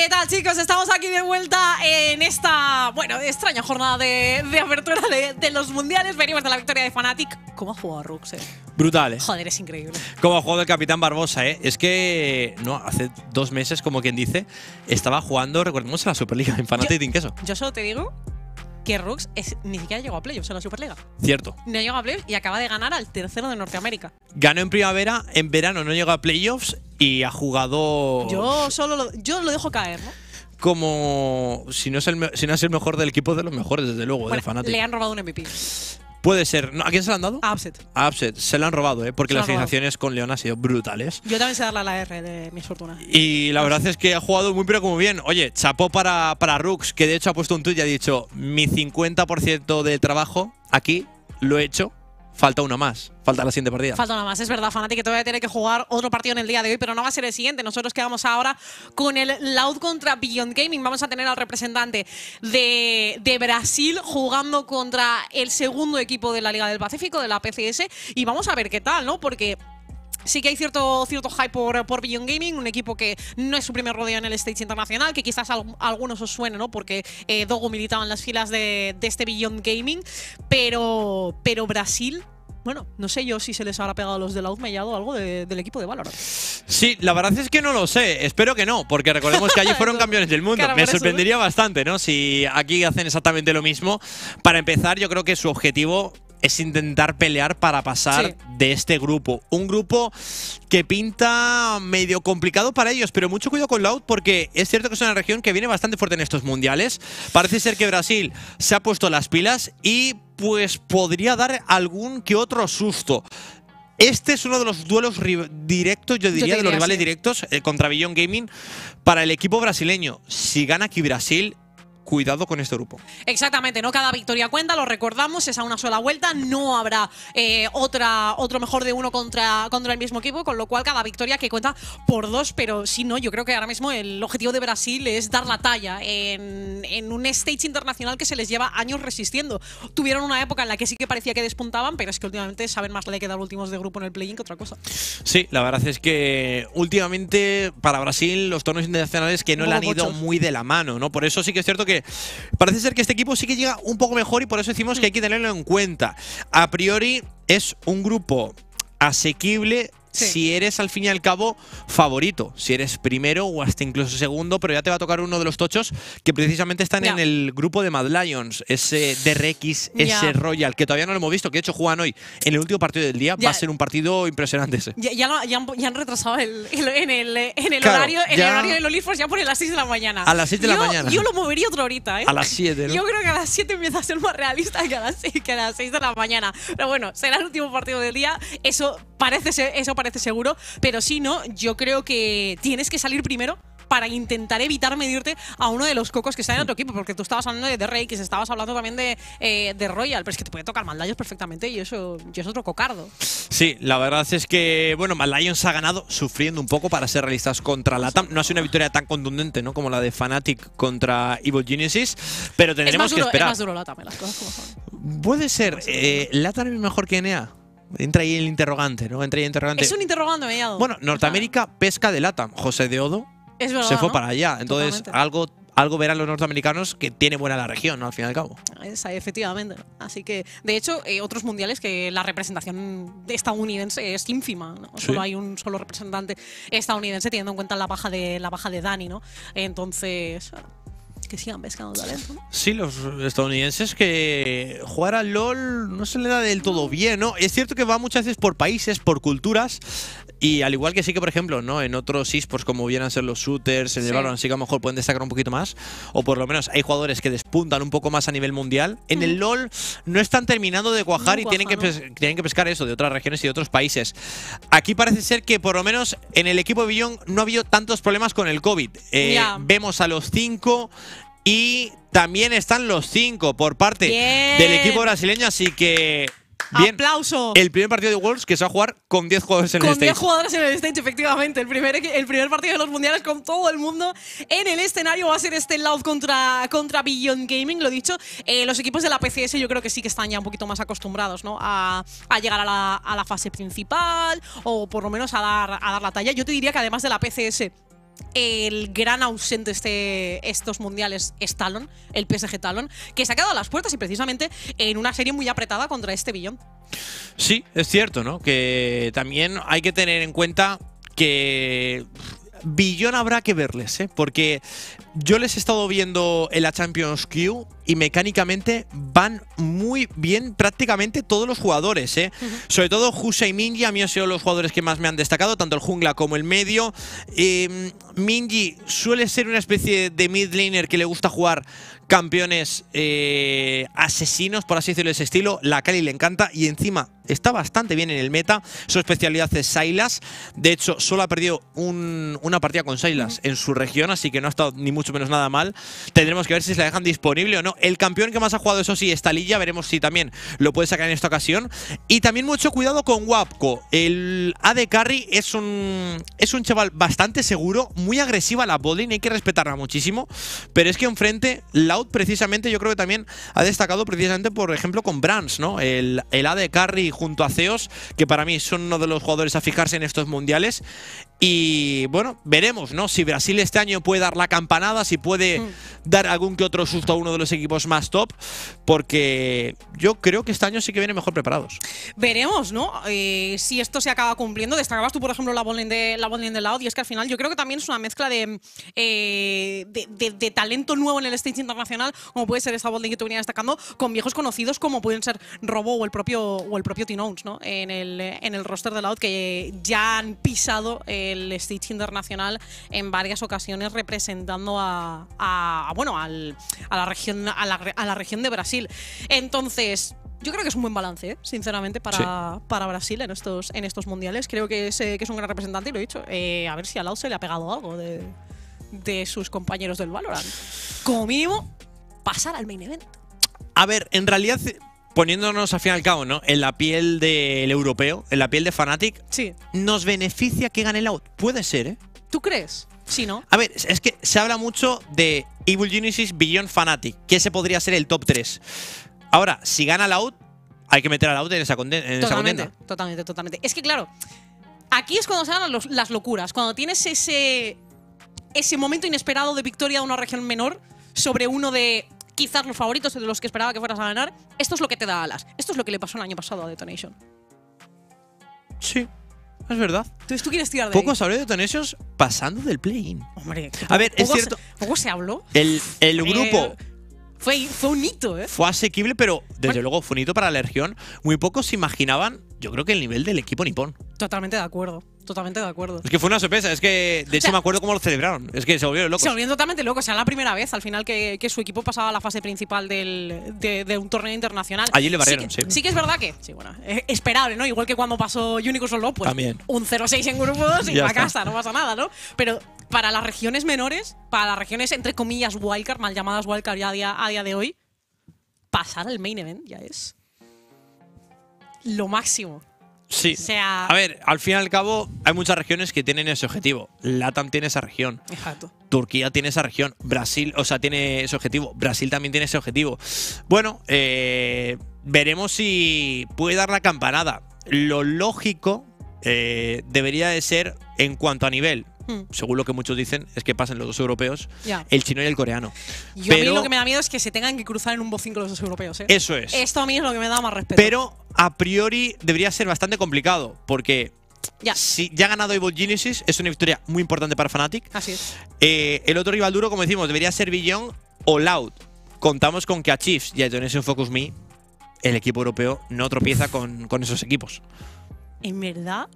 ¿Qué tal, chicos? Estamos aquí de vuelta en esta, bueno, extraña jornada de, de apertura de, de los mundiales. Venimos de la victoria de Fnatic. ¿Cómo ha jugado Rux, eh? Brutal, ¿eh? Joder, es increíble. Como ha jugado el Capitán Barbosa, ¿eh? Es que, no, hace dos meses, como quien dice, estaba jugando, recordemos, en la Superliga en Fnatic de queso. Yo solo te digo que Rux es- ni siquiera llegó a playoffs en la Superliga. Cierto. No llegó a playoffs y acaba de ganar al tercero de Norteamérica. Ganó en primavera, en verano no llegó a playoffs y ha jugado Yo solo lo, yo lo dejo caer, ¿no? como si no, es el si no es el mejor del equipo de los mejores, desde luego, de Bueno, Fnatic. le han robado un MVP. Puede ser. ¿No? ¿A quién se lo han dado? A Upset. A Upset. Se lo han robado, ¿eh? Porque las sensaciones con León han sido brutales. Yo también sé darle a la R de mis fortunas. Y la verdad es que ha jugado muy pero como bien. Oye, chapó para, para Rux, que de hecho ha puesto un tuit y ha dicho, mi 50% del trabajo aquí lo he hecho, falta uno más, falta la siguiente partida. Falta nada más, es verdad, Fanatic, que todavía tiene que jugar otro partido en el día de hoy, pero no va a ser el siguiente. Nosotros quedamos ahora con el Loud contra Beyond Gaming. Vamos a tener al representante de, de Brasil jugando contra el segundo equipo de la Liga del Pacífico, de la PCS, y vamos a ver qué tal, ¿no? Porque Sí que hay cierto, cierto hype por, por Beyond Gaming, un equipo que no es su primer rodeo en el stage internacional, que quizás a algunos os suene, ¿no? Porque eh, Dogo militaba en las filas de, de este Beyond Gaming, pero, pero Brasil, bueno, no sé yo si se les habrá pegado a los de la Mellado algo de- del equipo de Valorant. Sí, la verdad es que no lo sé, espero que no, porque recordemos que allí fueron campeones del mundo. Me eso, sorprendería bastante, ¿no? Si aquí hacen exactamente lo mismo. Para empezar, yo creo que su objetivo es intentar pelear para pasar Sí. de este grupo. Un grupo que pinta medio complicado para ellos, pero mucho cuidado con Loud porque es cierto que es una región que viene bastante fuerte en estos mundiales. Parece ser que Brasil se ha puesto las pilas y pues podría dar algún que otro susto. Este es uno de los duelos directos, yo diría, de los rivales sí. directos eh, contra Beyond Gaming para el equipo brasileño. Si gana aquí Brasil, cuidado con este grupo. Exactamente, no cada victoria cuenta, lo recordamos, es a una sola vuelta, no habrá eh, otra, otro mejor de uno contra, contra el mismo equipo, con lo cual cada victoria que cuenta por dos, pero si no, yo creo que ahora mismo el objetivo de Brasil es dar la talla en, en un stage internacional que se les lleva años resistiendo. Tuvieron una época en la que sí que parecía que despuntaban, pero es que últimamente saben más le quedar últimos de grupo en el play-in que otra cosa. Sí, la verdad es que últimamente para Brasil los torneos internacionales que no le han ido muy de la mano, ¿no? Por eso sí que es cierto que parece ser que este equipo sí que llega un poco mejor y por eso decimos que hay que tenerlo en cuenta. A priori es un grupo asequible Sí. si eres al fin y al cabo favorito, si eres primero o hasta incluso segundo, pero ya te va a tocar uno de los tochos que precisamente están en el grupo de Mad Lions, ese DRX, ese Ya. Royal, que todavía no lo hemos visto, que de hecho juegan hoy en el último partido del día, va a ser un partido impresionante ese. Ya, ya, lo- ya han, ya han retrasado el, el- en el, en el Claro, horario, en el ya- horario del Olifos ya pone las 6 de la mañana. A las 6 de la mañana. Yo lo movería otra horita, ¿eh? A las 7, ¿no? Yo creo que a las 7 empieza a ser más realista que a las 6, que a las 6 de la mañana. Pero bueno, será el último partido del día. Eso parece, se- eso parece seguro. Pero si no, yo creo que tienes que salir primero para intentar evitar medirte a uno de los cocos que está en otro equipo. Porque tú estabas hablando de The Rey, que estabas hablando también de, eh, de Royal. Pero es que te puede tocar Maldayos perfectamente y eso y es otro cocardo. Sí, la verdad es que, bueno, Mad Lions ha ganado sufriendo un poco para ser realistas contra Latam. No ha sido una victoria tan contundente, ¿no? Como la de Fnatic contra Evil Genesis, pero Es tendremos que duro, es esperar. más duro la tame, las cosas como son. Puede ser. Eh, ¿Latam es mejor que NA? Entra ahí el interrogante, ¿no? Entra ahí el interrogante. Es un interrogante mediado. Bueno, Norteamérica pesca de Latam. José de Odo es verdad, se fue ¿no? para allá. Entonces, Totalmente. algo, algo verán los norteamericanos que tiene buena la región, ¿no? Al fin y al cabo. Esa, efectivamente. Así que, de hecho, eh, otros mundiales que la representación de estadounidense es ínfima. ¿no? Sí. Solo hay un solo representante estadounidense teniendo en cuenta la baja de la baja de Dani, ¿no? Entonces, que sigan pescando talento, ¿no? Sí, los estadounidenses que jugar al LOL no se le da del todo bien, ¿no? Es cierto que va muchas veces por países, por culturas, y al igual que sí que, por ejemplo, ¿no? En otros esports como vienen a ser los shooters, el Sí. Valorant, sí que a lo mejor pueden destacar un poquito más, o por lo menos hay jugadores que despuntan un poco más a nivel mundial. En el LOL no están terminando de cuajar No y tienen, que pes- tienen que pescar eso de otras regiones y de otros países. Aquí parece ser que por lo menos en el equipo de Billon no ha habido tantos problemas con el COVID. Eh, Ya. Vemos a los cinco y también están los cinco por parte Bien. del equipo brasileño, así que bien. ¡Aplauso! El primer partido de Worlds que se va a jugar con 10 jugadores en el Con 10 stage. jugadores en el stage, efectivamente. El primer, el primer partido de los mundiales con todo el mundo en el escenario va a ser este Loud contra, contra Beyond Gaming. Lo dicho, eh, los equipos de la PCS yo creo que sí que están ya un poquito más acostumbrados ¿no? a, a llegar a la, a la fase principal o por lo menos a dar, a dar la talla. Yo te diría que además de la PCS el gran ausente este, estos mundiales es Talon, el PSG Talon, que se ha quedado a las puertas y precisamente en una serie muy apretada contra este billón. Sí, es cierto, ¿no? Que también hay que tener en cuenta que Billón habrá que verles, ¿eh? porque yo les he estado viendo en la Champions Q y mecánicamente van muy bien prácticamente todos los jugadores. ¿eh? Sobre todo Hussein Minji, a mí han sido los jugadores que más me han destacado, tanto el jungla como el medio. Eh, Minji suele ser una especie de mid laner que le gusta jugar campeones eh, asesinos, por así decirlo, de ese estilo. La Kali le encanta y encima está bastante bien en el meta. Su especialidad es Sylas. De hecho, solo ha perdido una partida con Sylas en su región, así que no ha estado ni mucho menos nada mal. Tendremos que ver si se la dejan disponible o no. El campeón que más ha jugado, eso sí, es Talilla. Veremos si también lo puede sacar en esta ocasión. Y también mucho cuidado con Wapco. El AD Carry es un, es un chaval bastante seguro, muy agresiva la botlane, hay que respetarla muchísimo. Pero es que enfrente la precisamente yo creo que también ha destacado precisamente por ejemplo con Brands, ¿no? El, el AD Carry junto a Zeus, que para mí son uno de los jugadores a fijarse en estos mundiales. Y bueno, veremos, ¿no? Si Brasil este año puede dar la campanada, si puede mm. dar algún que otro susto a uno de los equipos más top, porque yo creo que este año sí que vienen mejor preparados. Veremos, ¿no? Eh, si esto se acaba cumpliendo. Destacabas tú, por ejemplo, la botlane de, la de Loud, y es que al final yo creo que también es una mezcla de, eh, de, talento nuevo en el stage internacional, como puede ser esta botlane que tú venías destacando, con viejos conocidos como pueden ser Robo o el propio, o el propio T-Nones, ¿no? En el, en el roster de Loud, que ya han pisado. Eh, el stage internacional en varias ocasiones representando a, bueno, a, la región, a, la, región de Brasil. Entonces, yo creo que es un buen balance, ¿eh? sinceramente, para, para, Brasil en estos, en estos mundiales. Creo que es, que es un gran representante y lo he dicho. Eh, a ver si a Lau se le ha pegado algo de, de sus compañeros del Valorant. Como mínimo, pasar al main event. A ver, en realidad poniéndonos al fin y al cabo, ¿no? En la piel del europeo, en la piel de Fnatic, sí. nos beneficia que gane el out. Puede ser, ¿eh? ¿Tú crees? Sí, ¿no? A ver, es que se habla mucho de Evil Genesis Beyond Fnatic, que ese podría ser el top 3. Ahora, si gana el out, hay que meter al out en esa, en totalmente, Totalmente, totalmente. Es que claro, aquí es cuando se dan las locuras, cuando tienes ese, ese momento inesperado de victoria de una región menor sobre uno de quizás los favoritos de los que esperaba que fueras a ganar, esto es lo que te da alas. Esto es lo que le pasó el año pasado a Detonation. Sí, es verdad. Entonces tú quieres tirar de Poco se habló de Detonations pasando del play-in. Hombre, a ver, es cierto. poco se habló. El, el grupo fue, fue un hito, ¿eh? Fue asequible, pero desde luego fue un hito para la región. Muy pocos se imaginaban, yo creo que el nivel del equipo nipón. Totalmente de acuerdo. Totalmente de acuerdo. Es que fue una sorpresa, es que de hecho me acuerdo cómo lo celebraron. Es que se volvieron locos. Se volvieron totalmente locos. O sea, la primera vez al final que, su equipo pasaba a la fase principal del, de, un torneo internacional. Allí le barrieron, sí. Sí, que es verdad que, sí, bueno, esperable, ¿no? Igual que cuando pasó Unicorn Solo, pues También. un 0-6 en grupos y para casa, no pasa nada, ¿no? Pero para las regiones menores, para las regiones entre comillas wildcard, mal llamadas wildcard ya a día, a día de hoy, pasar al main event ya es lo máximo. Sí. a ver, al fin y al cabo, hay muchas regiones que tienen ese objetivo. LATAM tiene esa región. Exacto. Turquía tiene esa región. Brasil, o sea, tiene ese objetivo. Brasil también tiene ese objetivo. Bueno, eh, veremos si puede dar la campanada. Lo lógico eh, debería de ser, en cuanto a nivel, Hmm. según lo que muchos dicen, es que pasen los dos europeos, el chino y el coreano. Yo a mí lo que me da miedo es que se tengan que cruzar en un bocín los dos europeos. ¿eh? Eso es. Esto a mí es lo que me da más respeto. Pero a priori debería ser bastante complicado, porque ya. Si ya ha ganado Evil Genesis, es una victoria muy importante para Fnatic. Así es. Eh, el otro rival duro, como decimos, debería ser Billon o Loud. Contamos con que a Chiefs y a Donation Focus Me, el equipo europeo no tropieza con, con esos equipos. En verdad,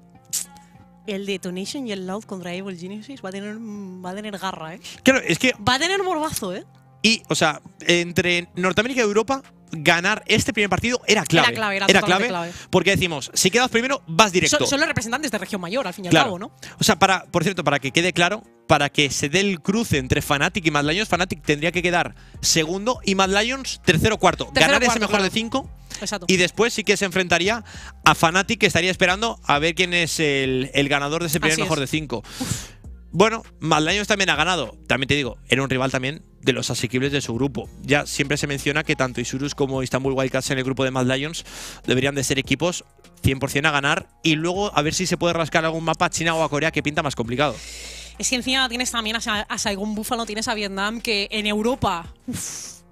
el Detonation y el Loud contra Evil Genesis va a tener, va a tener garra, ¿eh? Claro, es que. Va a tener morbazo, ¿eh? Y, o sea, entre Norteamérica y Europa, ganar este primer partido era clave. Era clave, era, clave, Porque decimos, si quedas primero, vas directo. Son, los representantes de región mayor, al fin y al cabo, ¿no? O sea, para, por cierto, para que quede claro, para que se dé el cruce entre Fnatic y Mad Lions, Fnatic tendría que quedar segundo y Mad Lions tercero cuarto. ganar ese mejor de cinco. Exacto. Y después sí que se enfrentaría a Fnatic, que estaría esperando a ver quién es el, ganador de ese primer mejor de cinco. Bueno, Mad Lions también ha ganado. También te digo, era un rival también de los asequibles de su grupo. Ya siempre se menciona que tanto Isurus como Istanbul Wildcats en el grupo de Mad Lions deberían de ser equipos 100% a ganar y luego a ver si se puede rascar algún mapa a China o a Corea que pinta más complicado. Es que encima tienes también a, Sa- a Saigon Buffalo, tienes a Vietnam, que en Europa. uf,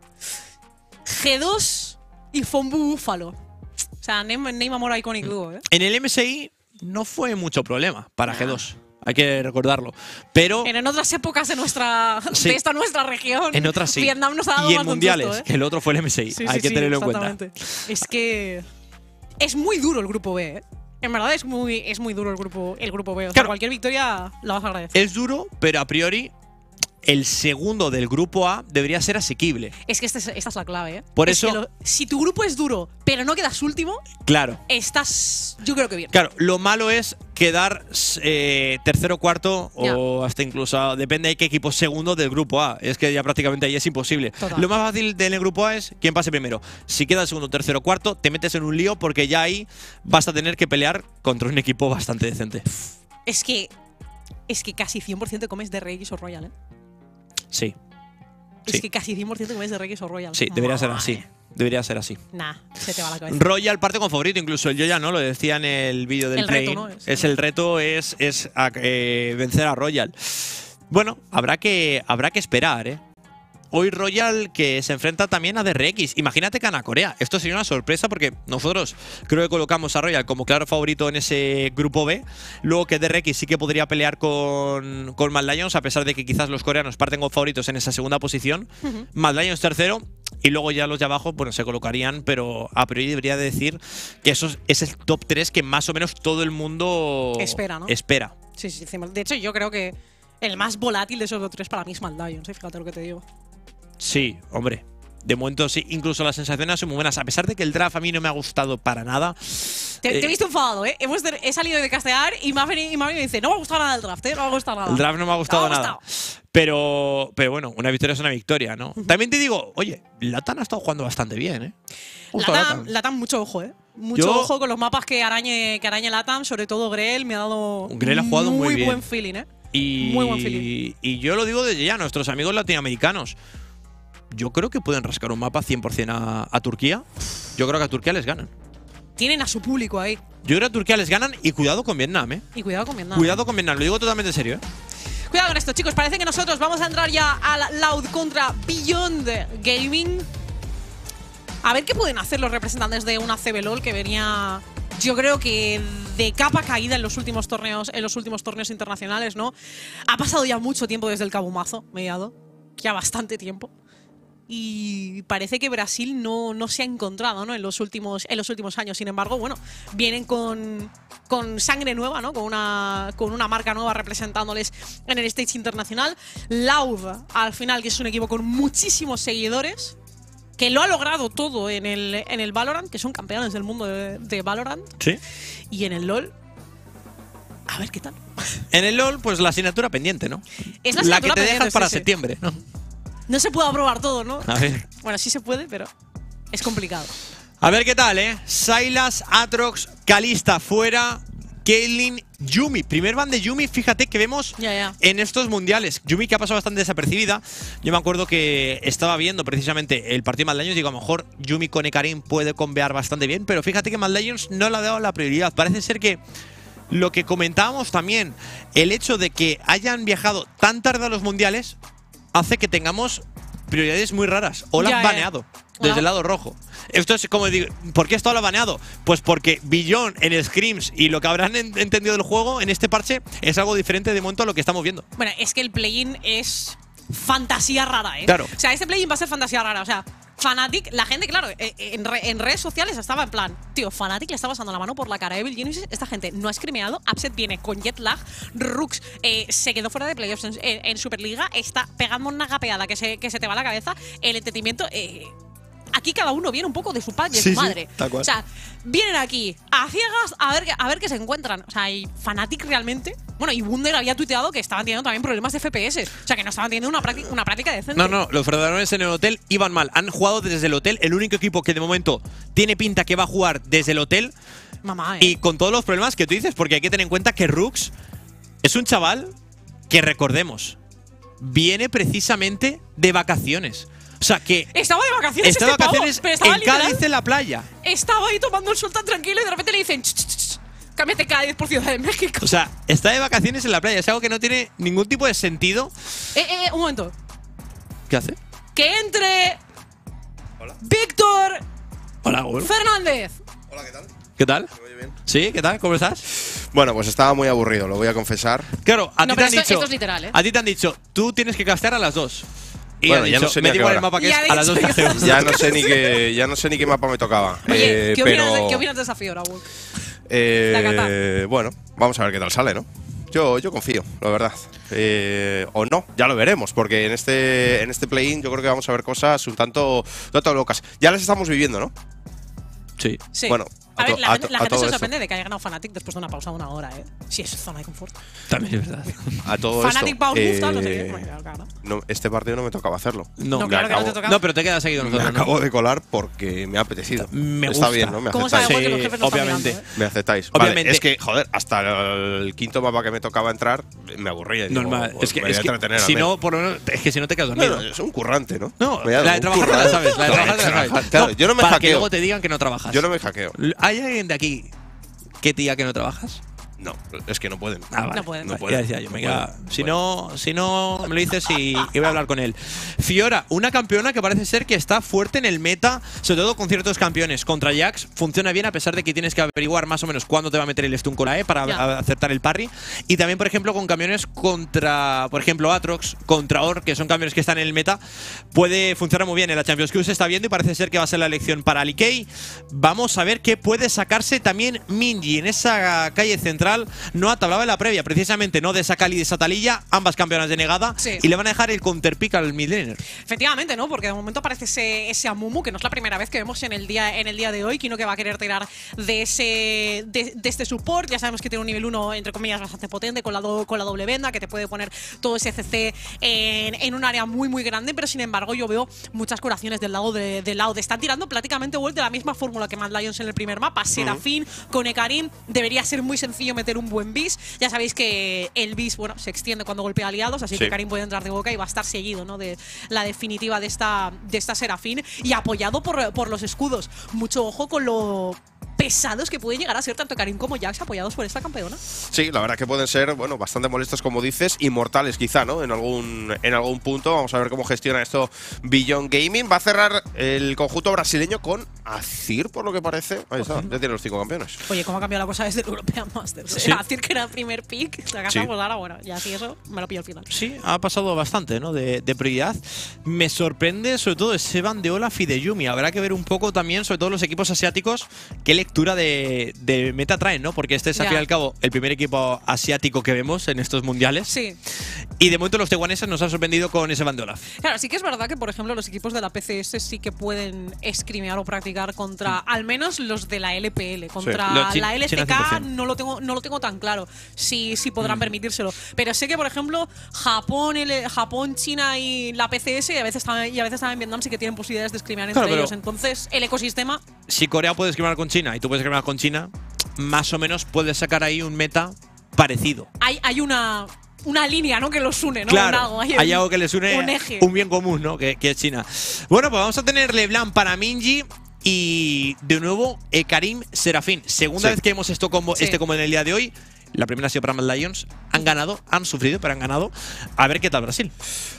G2 y Fombu Buffalo. O sea, more iconic duo, ¿eh? En el MSI no fue mucho problema para G2. Hay que recordarlo. Pero En, en otras épocas de nuestra Sí. de esta nuestra región. en otras sí. Vietnam nos ha dado y más en mundiales, ¿eh? el otro fue el MSI. Sí, Hay que tenerlo en cuenta. Es que es muy duro el grupo B, ¿eh? En verdad es muy, es muy duro el grupo, el grupo B. O sea, Claro. cualquier victoria la vas a agradecer. Es duro, pero a priori el segundo del grupo A debería ser asequible. Es que es- esta es la clave, ¿eh? Por Es eso- lo- si tu grupo es duro, pero no quedas último, Claro. estás, yo creo que bien. Claro, lo malo es quedar eh, tercero, cuarto o hasta incluso, depende de qué equipo segundo del grupo A. Es que ya prácticamente ahí es imposible. Total. Lo más fácil del grupo A es quién pase primero. Si quedas segundo, tercero, cuarto, te metes en un lío porque ya ahí vas a tener que pelear contra un equipo bastante decente. Es que es que casi 100% comes de Reyes o Royal, ¿eh? Sí, Es Sí. que casi 100% comes de Reyes o Royal. sí, debería ser así. Debería ser así. Nah, se te va la cabeza. Royal parte con favorito, incluso el yo ya no lo decía en el vídeo del El reto, play. ¿no? Es- Es el reto, es, es a- eh, vencer a Royal. Bueno, habrá que, habrá que esperar, ¿eh? Hoy Royal que se enfrenta también a DRX. Imagínate que gana Corea. Esto sería una sorpresa porque nosotros creo que colocamos a Royal como claro favorito en ese grupo B. Luego que DRX sí que podría pelear con, con Mad Lions, a pesar de que quizás los coreanos parten con favoritos en esa segunda posición. Ujú. Mad Lions tercero y luego ya los de abajo, bueno, se colocarían, pero a priori debería decir que eso es- el top 3 que más o menos todo el mundo Espera, ¿no? espera. Sí, sí. De hecho, yo creo que el más volátil de esos dos tres para mí es Mad Lions, ¿eh? Fíjate lo que te digo. Sí, hombre. De momento sí, incluso las sensaciones son muy buenas. A pesar de que el draft a mí no me ha gustado para nada. Te, te Eh, he visto enfadado, ¿eh? Hemos de- he salido de castear y me ha venido y me dice, no me ha gustado nada el draft, ¿eh? No me ha gustado nada. El draft no me ha gustado No me ha nada. Pero, pero bueno, una victoria es una victoria, ¿no? También te digo, oye, Latan ha estado jugando bastante bien, ¿eh? Latam, Latam. Latam, mucho ojo, ¿eh? Mucho Yo- ojo con los mapas que arañe, que arañe Latam, sobre todo Grell, me ha dado Grell ha jugado muy bien. buen feeling, ¿eh? Y, Muy buen feeling. y yo lo digo desde ya, nuestros amigos latinoamericanos. Yo creo que pueden rascar un mapa 100% a, a Turquía. Yo creo que a Turquía les ganan. Tienen a su público ahí. Yo creo que a Turquía les ganan y cuidado con Vietnam, ¿eh? Y cuidado con Vietnam. Cuidado con Vietnam, lo digo totalmente en serio, ¿eh? Cuidado con esto, chicos. Parece que nosotros vamos a entrar ya al Loud contra Beyond Gaming. A ver qué pueden hacer los representantes de una CBLOL que venía, yo creo que de capa caída en los últimos torneos, en los últimos torneos internacionales, ¿no? Ha pasado ya mucho tiempo desde el Cabumazo, mediado, ya bastante tiempo. Y parece que Brasil no, no se ha encontrado ¿no? en, los últimos, en los últimos años. Sin embargo, bueno, vienen con, con sangre nueva, ¿no? con, una, con una marca nueva representándoles en el stage internacional. Loud, al final, que es un equipo con muchísimos seguidores, que lo ha logrado todo en el, en el Valorant, que son campeones del mundo de, de Valorant. Sí. Y en el LOL, a ver qué tal. En el LOL, pues la asignatura pendiente, ¿no? Es la que asignatura te dejas para sí. septiembre, ¿no? No se puede aprobar todo, ¿no? A ver. Bueno, sí se puede, pero es complicado. A ver qué tal, ¿eh? Silas, Atrox, Kalista fuera, Caitlyn, Yumi. Primer ban de Yumi, fíjate que vemos en estos mundiales. Yumi que ha pasado bastante desapercibida. Yo me acuerdo que estaba viendo precisamente el partido de Mad Lions y digo, a lo mejor Yumi con Ekarim puede convear bastante bien, pero fíjate que Mad Lions no le ha dado la prioridad. Parece ser que lo que comentábamos también, el hecho de que hayan viajado tan tarde a los mundiales hace que tengamos prioridades muy raras. O la Ya, han ya. baneado desde el lado rojo. Esto es como digo, ¿por qué esto lo ha baneado? Pues porque Billon en Scrims y lo que habrán en- entendido del juego en este parche es algo diferente de momento a lo que estamos viendo. Bueno, es que el play-in es fantasía rara, ¿eh? Claro. O sea, este play-in va a ser fantasía rara. O sea, Fnatic, la gente, claro, eh, en, re- en redes sociales estaba en plan, tío, Fnatic le está pasando la mano por la cara a Evil Geniuses. Esta gente no ha screameado. Upset viene con jet lag. Rux eh, se quedó fuera de playoffs en, en- en Superliga. Está pegando una gapeada que se, que se te va a la cabeza. El entretenimiento. eh, Aquí cada uno viene un poco de su padre y de Sí, su sí, madre. tal cual. O sea, vienen aquí a ciegas a ver, qué- a ver qué se encuentran. O sea, y Fnatic realmente. Bueno, y Wunder había tuiteado que estaban teniendo también problemas de FPS. O sea, que no estaban teniendo una práctica, una práctica decente. No, no, los verdaderos en el hotel iban mal. Han jugado desde el hotel. El único equipo que de momento tiene pinta que va a jugar desde el hotel. Mamá, eh. Y con todos los problemas que tú dices, porque hay que tener en cuenta que Rux es un chaval que recordemos, viene precisamente de vacaciones. O sea, que Estaba de vacaciones. está de este pavo, vacaciones pero estaba en literal- Cádiz en la playa. Estaba ahí tomando el sol tan tranquilo y de repente le dicen. "Ch, ch, ch, Cámbiate cada 10 por Ciudad de México. O sea, está de vacaciones en la playa. Es algo que no tiene ningún tipo de sentido. Eh, eh, un momento. ¿Qué hace? Que entre. Víctor Hola, Gol. Fernández. Hola, ¿qué tal? ¿Qué tal? ¿Me oye bien? ¿Sí? ¿Qué tal? ¿Cómo estás? Bueno, pues estaba muy aburrido, lo voy a confesar. Claro, a No, ti te han esto- dicho. esto es literal, ¿eh? A ti te han dicho, tú tienes que castear a las dos. Y Bueno, ya dicho, no sé ni me a el mapa que es las. Ya no sé ni qué, ya no sé ni qué mapa me tocaba. Oye, Eh, ¿qué, pero, opinas de, ¿qué opinas de esa figura, Wolf? eh, bueno, vamos a ver qué tal sale, ¿no? Yo, yo confío, la verdad. Eh, o no, ya lo veremos, porque en este, en este play-in yo creo que vamos a ver cosas un tanto, un tanto locas. Ya las estamos viviendo, ¿no? Sí. Sí. Bueno, a, a ver, to- la, a gente- la se esto. sorprende de que haya ganado Fnatic después de una pausa de una hora, ¿eh? Sí, es zona de confort. También es verdad. A todo Fnatic esto. Tal, no sé eh, qué. Claro. no, este partido no me tocaba hacerlo. No, No, claro que no te acabo- tocaba. No, pero te quedas Me nosotros. ¿no? acabo de colar porque me ha apetecido. Me Está gusta. bien, ¿no? Me ¿Cómo aceptáis. que los jefes obviamente. mirando, eh? Me aceptáis. Obviamente. Vale, es que, joder, hasta el quinto mapa que me tocaba entrar me aburría. y Normal. es que, me voy es a que si no, por lo menos, es que si no te quedas dormido. Es un currante, ¿no? No, Me la de trabajar la sabes. La de trabajar te la sabes. Claro, yo no me para hackeo. que luego te digan que no trabajas. Yo no me hackeo. ¿Hay alguien de aquí te diga que no trabajas? No, es que no pueden. Ah, vale. No pueden. No pueden. ya decía yo, No pueden. si, no, si no me lo dices y, y voy a hablar con él. Fiora, una campeona que parece ser que está fuerte en el meta, sobre todo con ciertos campeones. Contra Jax funciona bien a pesar de que tienes que averiguar más o menos cuándo te va a meter el stun con la E para Ya. a- acertar el parry. Y también, por ejemplo, con campeones contra, por ejemplo, Atrox, contra Or, que son campeones que están en el meta, puede funcionar muy bien en la Champions que se está viendo y parece ser que va a ser la elección para Alikey. Vamos a ver qué puede sacarse también Minji en esa calle central. No hablaba en la previa, precisamente, ¿no? De esa Cali y de esa Talilla, ambas campeonas de negada. Sí. Y le van a dejar el counterpick al midlaner. Efectivamente, ¿no? Porque de momento aparece ese, ese Amumu, que no es la primera vez que vemos en el día, en el día de hoy, Kino que va a querer tirar de ese de, de este support. Ya sabemos que tiene un nivel 1, entre comillas, bastante potente con la, do- con la doble venda, que te puede poner todo ese CC en, en un área muy, muy grande, pero sin embargo yo veo muchas curaciones del lado de, del lado. Están tirando prácticamente de la misma fórmula que Mad Lions en el primer mapa. Serafín con Ekarim, debería ser muy sencillo meter un buen bis. Ya sabéis que el bis, bueno, se extiende cuando golpea aliados, así Sí. que Karim puede entrar de boca y va a estar seguido, ¿no? De la definitiva de esta, de esta Serafín y apoyado por, por los escudos. Mucho ojo con lo pesados que pueden llegar a ser tanto Karim como Jax apoyados por esta campeona. Sí, la verdad que pueden ser, bueno, bastante molestos como dices, y mortales quizá, ¿no? En algún, en algún punto. Vamos a ver cómo gestiona esto Beyond Gaming. Va a cerrar el conjunto brasileño con Azir, por lo que parece. Ahí está, ya tiene los cinco campeones. Oye, ¿cómo ha cambiado la cosa desde el European Masters? Sí. Decir que era el primer pick, la casa, Sí. ahora, bueno, ya así eso, me lo pillo al final. Sí, ha pasado bastante, ¿no? De, de prioridad. Me sorprende sobre todo ese ban de Olaf y de Yumi. Habrá que ver un poco también, sobre todo los equipos asiáticos, qué lectura de, de meta traen, ¿no? Porque este es al fin y al cabo el primer equipo asiático que vemos en estos mundiales. Sí. Y de momento los taiwaneses nos han sorprendido con ese ban de Olaf. Claro, sí que es verdad que, por ejemplo, los equipos de la PCS sí que pueden escrimear o practicar contra, al menos los de la LPL. Contra chin- la LCK 100%. no lo tengo, no lo tengo tan claro si, si podrán Mm. permitírselo. Pero sé que, por ejemplo, Japón, L- Japón, China y la PCS y a veces también, y a veces también Vietnam sí que tienen posibilidades de escrimear entre Claro, pero- ellos. Entonces, el ecosistema Si Corea puede escribir con China y tú puedes escribir con China, más o menos puedes sacar ahí un meta parecido. hay, hay una, una línea ¿no? que los une, ¿no? Claro, Un algo, hay hay un- algo que les une un eje. un bien común, ¿no? Que, que es China. Bueno, pues vamos a tener LeBlanc para Minji y de nuevo eh, Karim Serafín. Segunda Sí. vez que hemos esto como, Sí. este como en el día de hoy. La primera ha sido para Mad Lions. Han ganado, han sufrido, pero han ganado. A ver qué tal Brasil.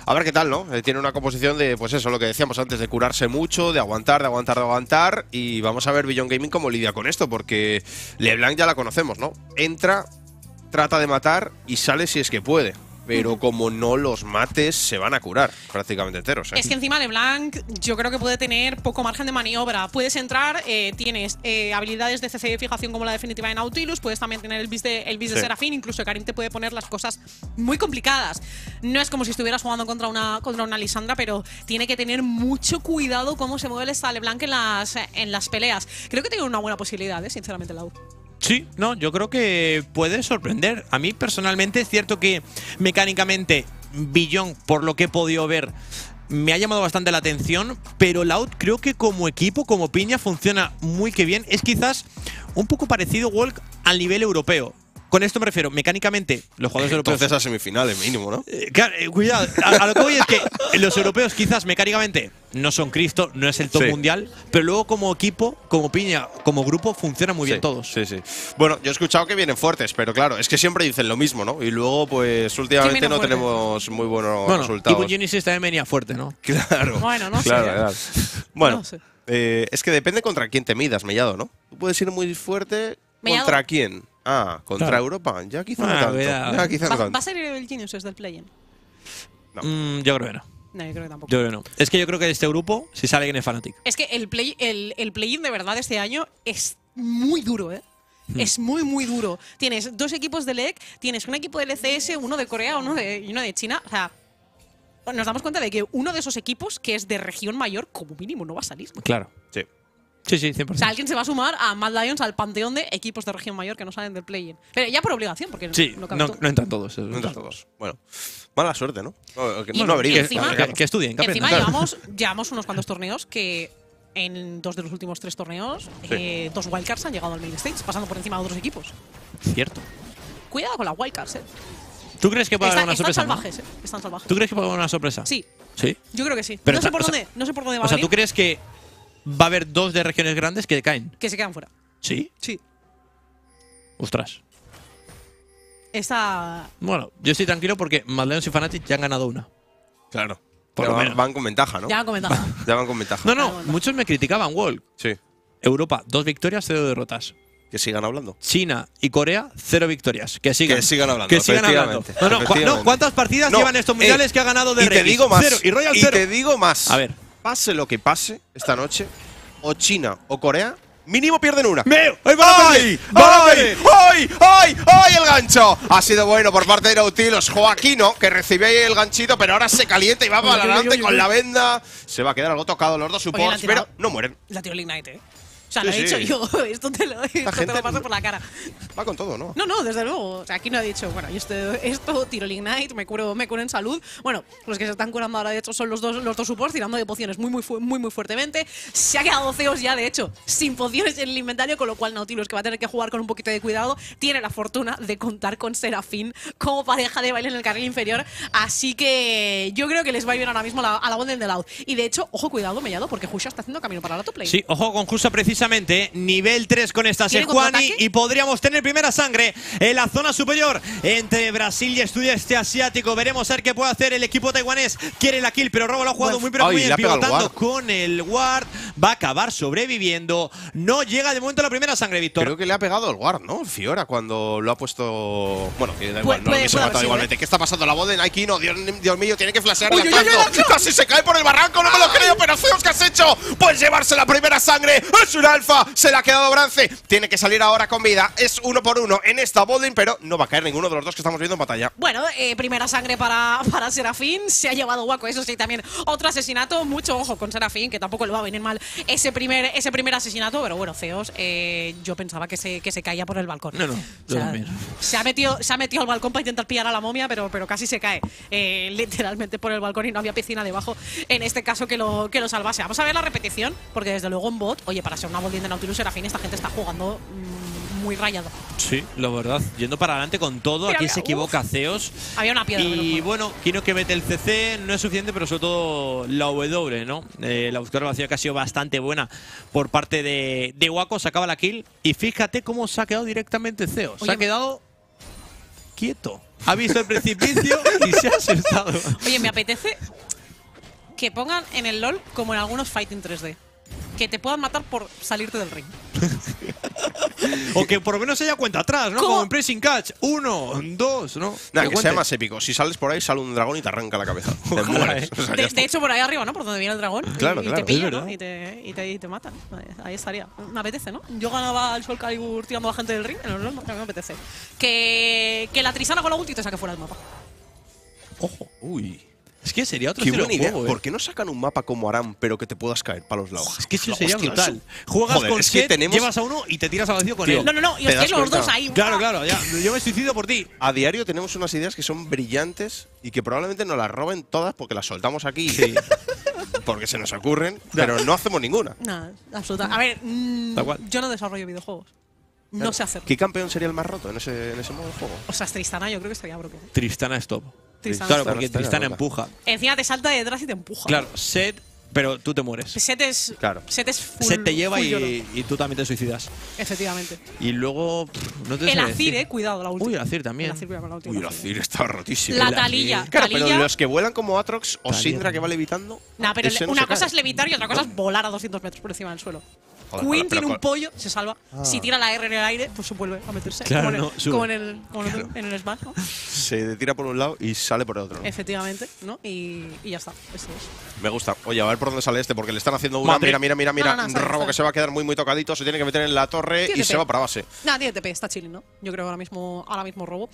A ver qué tal, ¿no? Eh, tiene una composición de, pues eso, lo que decíamos antes, de curarse mucho, de aguantar, de aguantar, de aguantar. Y vamos a ver Beyond Gaming cómo lidia con esto, porque LeBlanc ya la conocemos, ¿no? Entra, trata de matar y sale si es que puede. Pero como no los mates, se van a curar prácticamente enteros. ¿eh? Es que encima LeBlanc yo creo que puede tener poco margen de maniobra. Puedes entrar, eh, tienes eh, habilidades de CC de fijación como la definitiva de Nautilus, puedes también tener el bis de, el bis de. Serafín, incluso Karim te puede poner las cosas muy complicadas. No es como si estuvieras jugando contra una, contra una Lisandra, pero tiene que tener mucho cuidado cómo se mueve esta LeBlanc en las, en las peleas. Creo que tiene una buena posibilidad, eh, sinceramente, Lau. Sí, no, yo creo que puede sorprender. A mí personalmente es cierto que mecánicamente Billon, por lo que he podido ver, me ha llamado bastante la atención, pero Loud creo que como equipo, como piña, funciona muy que bien. Es quizás un poco parecido Walk al nivel europeo. Con esto me refiero, mecánicamente, los jugadores europeos. Entonces a semifinales mínimo, ¿no? Eh, claro, eh, cuidado, a, a lo que voy es que los europeos quizás mecánicamente no son Cristo, no es el top Sí. mundial, pero luego como equipo, como piña, como grupo, funcionan muy bien todos. Sí, sí. Bueno, yo he escuchado que vienen fuertes, pero claro, es que siempre dicen lo mismo, ¿no? Y luego, pues últimamente no fuerte? tenemos muy buenos Bueno, resultados. Ibu Genesis también venía fuerte, ¿no? Claro. Bueno, no sé, claro, claro. Bueno, No sé. eh, es que depende contra quién te midas, Mellado, ¿no? Tú puedes ir muy fuerte Mellado. contra quién. Ah, contra Claro. Europa. Ya quizá Ah, no tanto. cuidado. Ya quizá no ¿Va, tanto. va a ser el Genius del play-in? No. Mm, yo creo que no. No, yo creo que tampoco. Yo creo que no. Es que yo creo que de este grupo, si sale alguien es Fnatic. Es que el play el, el play-in de verdad este año es muy duro, ¿eh? Es muy, muy duro. Tienes dos equipos de LEC, tienes un equipo de LCS, uno de Corea uno de, y uno de China. O sea, nos damos cuenta de que uno de esos equipos, que es de región mayor, como mínimo no va a salir. Claro. Sí. Sí, sí, 100%. O sea, alguien se va a sumar a Mad Lions, al panteón de equipos de región mayor que no salen del play-in. Pero ya por obligación, porque sí, no, no, no entran todos. No verdad. todos. Bueno, mala suerte, ¿no? No, que Y- no habría. encima- Claro, Que, claro. que estudien, que Encima llevamos, llevamos unos cuantos torneos que en dos de los últimos tres torneos, eh, dos wildcards han llegado al main stage, pasando por encima de otros equipos. Cierto. Cuidado con las wildcards, eh. ¿Tú crees que puede Está- haber una están sorpresa? no? salvajes, eh. Están salvajes. ¿Tú crees que puede haber una sorpresa? Sí, ¿Sí? yo creo que sí. Pero no, sé por o sea- dónde, no sé por dónde va O sea, a venir, ¿tú crees que va a haber dos de regiones grandes que caen? que se quedan fuera. Sí. Sí. Ostras. Esta. Bueno, yo estoy tranquilo porque Madleons y Fnatic ya han ganado una. Claro. Por Ya lo van, menos. van con ventaja, ¿no? Ya han comentado. Ya van con ventaja. No, no, muchos me criticaban, Wall. Sí. Europa, dos victorias, cero derrotas. Que sigan hablando. China y Corea, cero victorias. Que sigan. Que sigan hablando, Que sigan hablando. No, no, no, ¿cuántas partidas No, llevan estos eh, mundiales que ha ganado de Y te digo más. Cero. Y Royal y cero. te digo más. A ver. Pase lo que pase esta noche, o China o Corea, mínimo pierden una. ¡Meo! ¡Ay, ¡Ay! ¡Ay! ¡Ay! ¡Ay! ¡Ay! El gancho. Ha sido bueno por parte de Nautilus. Joaquino, que recibe ahí el ganchito, pero ahora se calienta y va para adelante con la venda. Se va a quedar algo tocado los dos supports, pero no mueren. La tiro Ignite, eh. O sea, Sí, lo he sí. dicho yo. Esto te lo, esto te gente- lo paso por la cara. Va con todo, ¿no? No, no, desde luego. O sea, aquí no ha dicho, bueno, yo esto, esto tiro el Ignite, me curo, me curo en salud. Bueno, los que se están curando ahora, de hecho, son los dos, los dos supports tirando de pociones muy, muy, muy, muy fuertemente. Se ha quedado Zeus ya, de hecho, sin pociones en el inventario, con lo cual Nautilus, que va a tener que jugar con un poquito de cuidado, tiene la fortuna de contar con Serafín como pareja de baile en el carril inferior. Así que yo creo que les va a ir bien ahora mismo la- a la bot del Loud. Y de hecho, ojo, cuidado, Mellado, porque Husha está haciendo camino para la top lane. Sí, ojo con Justa precisamente, nivel 3 con esta ¿Tiene Sejuani y podríamos tener primera sangre en la zona superior entre Brasil y Estudio Este Asiático. Veremos a ver qué puede hacer el equipo taiwanés. Quiere la kill, pero Robo lo ha jugado Bueno. muy pero Ay, muy bien, el pivotando con el ward. Va a acabar sobreviviendo. No llega de momento la primera sangre, Víctor. Creo que le ha pegado el guard, ¿no? Fiora cuando lo ha puesto. Bueno, que da igual, no lo puede matado igualmente. ¿Qué está pasando? La voz de Nike, no, Dios, Dios mío, tiene que flashear Uy, Casi se cae por el barranco, no me lo creo, pero Zeus, ¿qué has hecho? Pues llevarse la primera sangre. Es un alfa, se le ha quedado Brance. Tiene que salir ahora con vida. Es uno por uno en esta bolding, pero no va a caer ninguno de los dos que estamos viendo en batalla. Bueno, eh, primera sangre para, para Serafín. Se ha llevado Waco, eso sí, también otro asesinato. Mucho ojo con Serafín, que tampoco le va a venir mal ese primer, ese primer asesinato. Pero bueno, Zeus, eh, yo pensaba que se, que se caía por el balcón. No, no, O yo sea, también. se, ha metido, se ha metido al balcón para intentar pillar a la momia, pero, pero casi se cae eh, literalmente por el balcón y no había piscina debajo. En este caso, que lo, que lo salvase. Vamos a ver la repetición, porque desde luego en bot, oye, para ser una de Nautilus Serafín, esta gente está jugando mm, muy rayado. Sí, la verdad. Yendo para adelante con todo. Aquí se equivoca Zeus. Había una piedra. Y bueno, Kino que mete el CC no es suficiente, pero sobre todo la W, ¿no? Eh, la observación que ha sido bastante buena por parte de, de Waco, sacaba la kill. Y fíjate cómo se ha quedado directamente Zeus. Se Oye, ha quedado quieto. Ha visto el precipicio y se ha asustado. Oye, me apetece que pongan en el LOL como en algunos fighting 3D. Que te puedan matar por salirte del ring. O que por lo menos haya cuenta atrás, ¿no? ¿Cómo? Como en Pressing Catch. Uno, dos, ¿no? Nada, que sea más épico. Si sales por ahí, sale un dragón y te arranca la cabeza. Te Ojalá, mueres. eh. O sea, ya De, hecho, por ahí arriba, ¿no? Por donde viene el dragón. Claro, y, claro, Y te pillan. ¿no? Y te, y, te, y te matan. Ahí, estaría. Me apetece, ¿no? Yo ganaba al Sol Calibur tirando a la gente del ring. No, me apetece. Que, que la Trisana con la ulti te saque fuera del mapa. Ojo. Uy. Es que sería otro Qué estilo buena de idea. juego, ¿eh? ¿Por qué no sacan un mapa como Aram, pero que te puedas caer para los lados? Es que eso sería Hostia, brutal. eso- Juegas Joder, con es que tenemos- llevas a uno y te tiras al vacío con Tío, él. No, no, no. Y ¿Te os los cuenta? dos ahí. Claro, claro, ya. Yo me suicido por ti. A diario tenemos unas ideas que son brillantes y que probablemente nos las roben todas porque las soltamos aquí. Porque se nos ocurren, pero no hacemos ninguna. Nada, absoluta. A ver, mm, yo no desarrollo videojuegos. no sé hacerlo. ¿Qué campeón sería el más roto en ese, en ese modo de juego? O sea, Tristana yo creo que estaría broto. Tristana stop. Tristana claro, porque Tristana empuja. Encima te salta detrás y te empuja. Claro, Set, pero tú te mueres. Set es, Claro. set es full, Set te lleva y, y tú también te suicidas. Efectivamente. Y luego. pff, No te El Azir, eh, cuidado, la última. Uy, el Azir también. El Azir, cuidado con la última. Uy, el Azir está rotísimo. La talilla. Claro, pero talilla. los que vuelan como Atrox o. Syndra que va levitando. Nah, pero no una cosa cae. es levitar y otra cosa es volar a 200 metros por encima del suelo. Joder, Queen pero- tiene un pollo, se salva. Ah. Si tira la R en el aire, pues se vuelve a meterse. Claro, como en el, como en el, como en el- en el Smash, ¿no? Se tira por un lado y sale por otro. Efectivamente, ¿no? Y, y ya está. Eso es. Me gusta. Oye, a ver por dónde sale este, porque le están haciendo una. Madre. Mira, mira, mira, mira. No, Robo que se va a quedar muy, muy tocadito. Se tiene que meter en la torre y se va para base. Nada, tiene TP, está chilling, ¿no? Yo creo que ahora mismo, ahora mismo robo.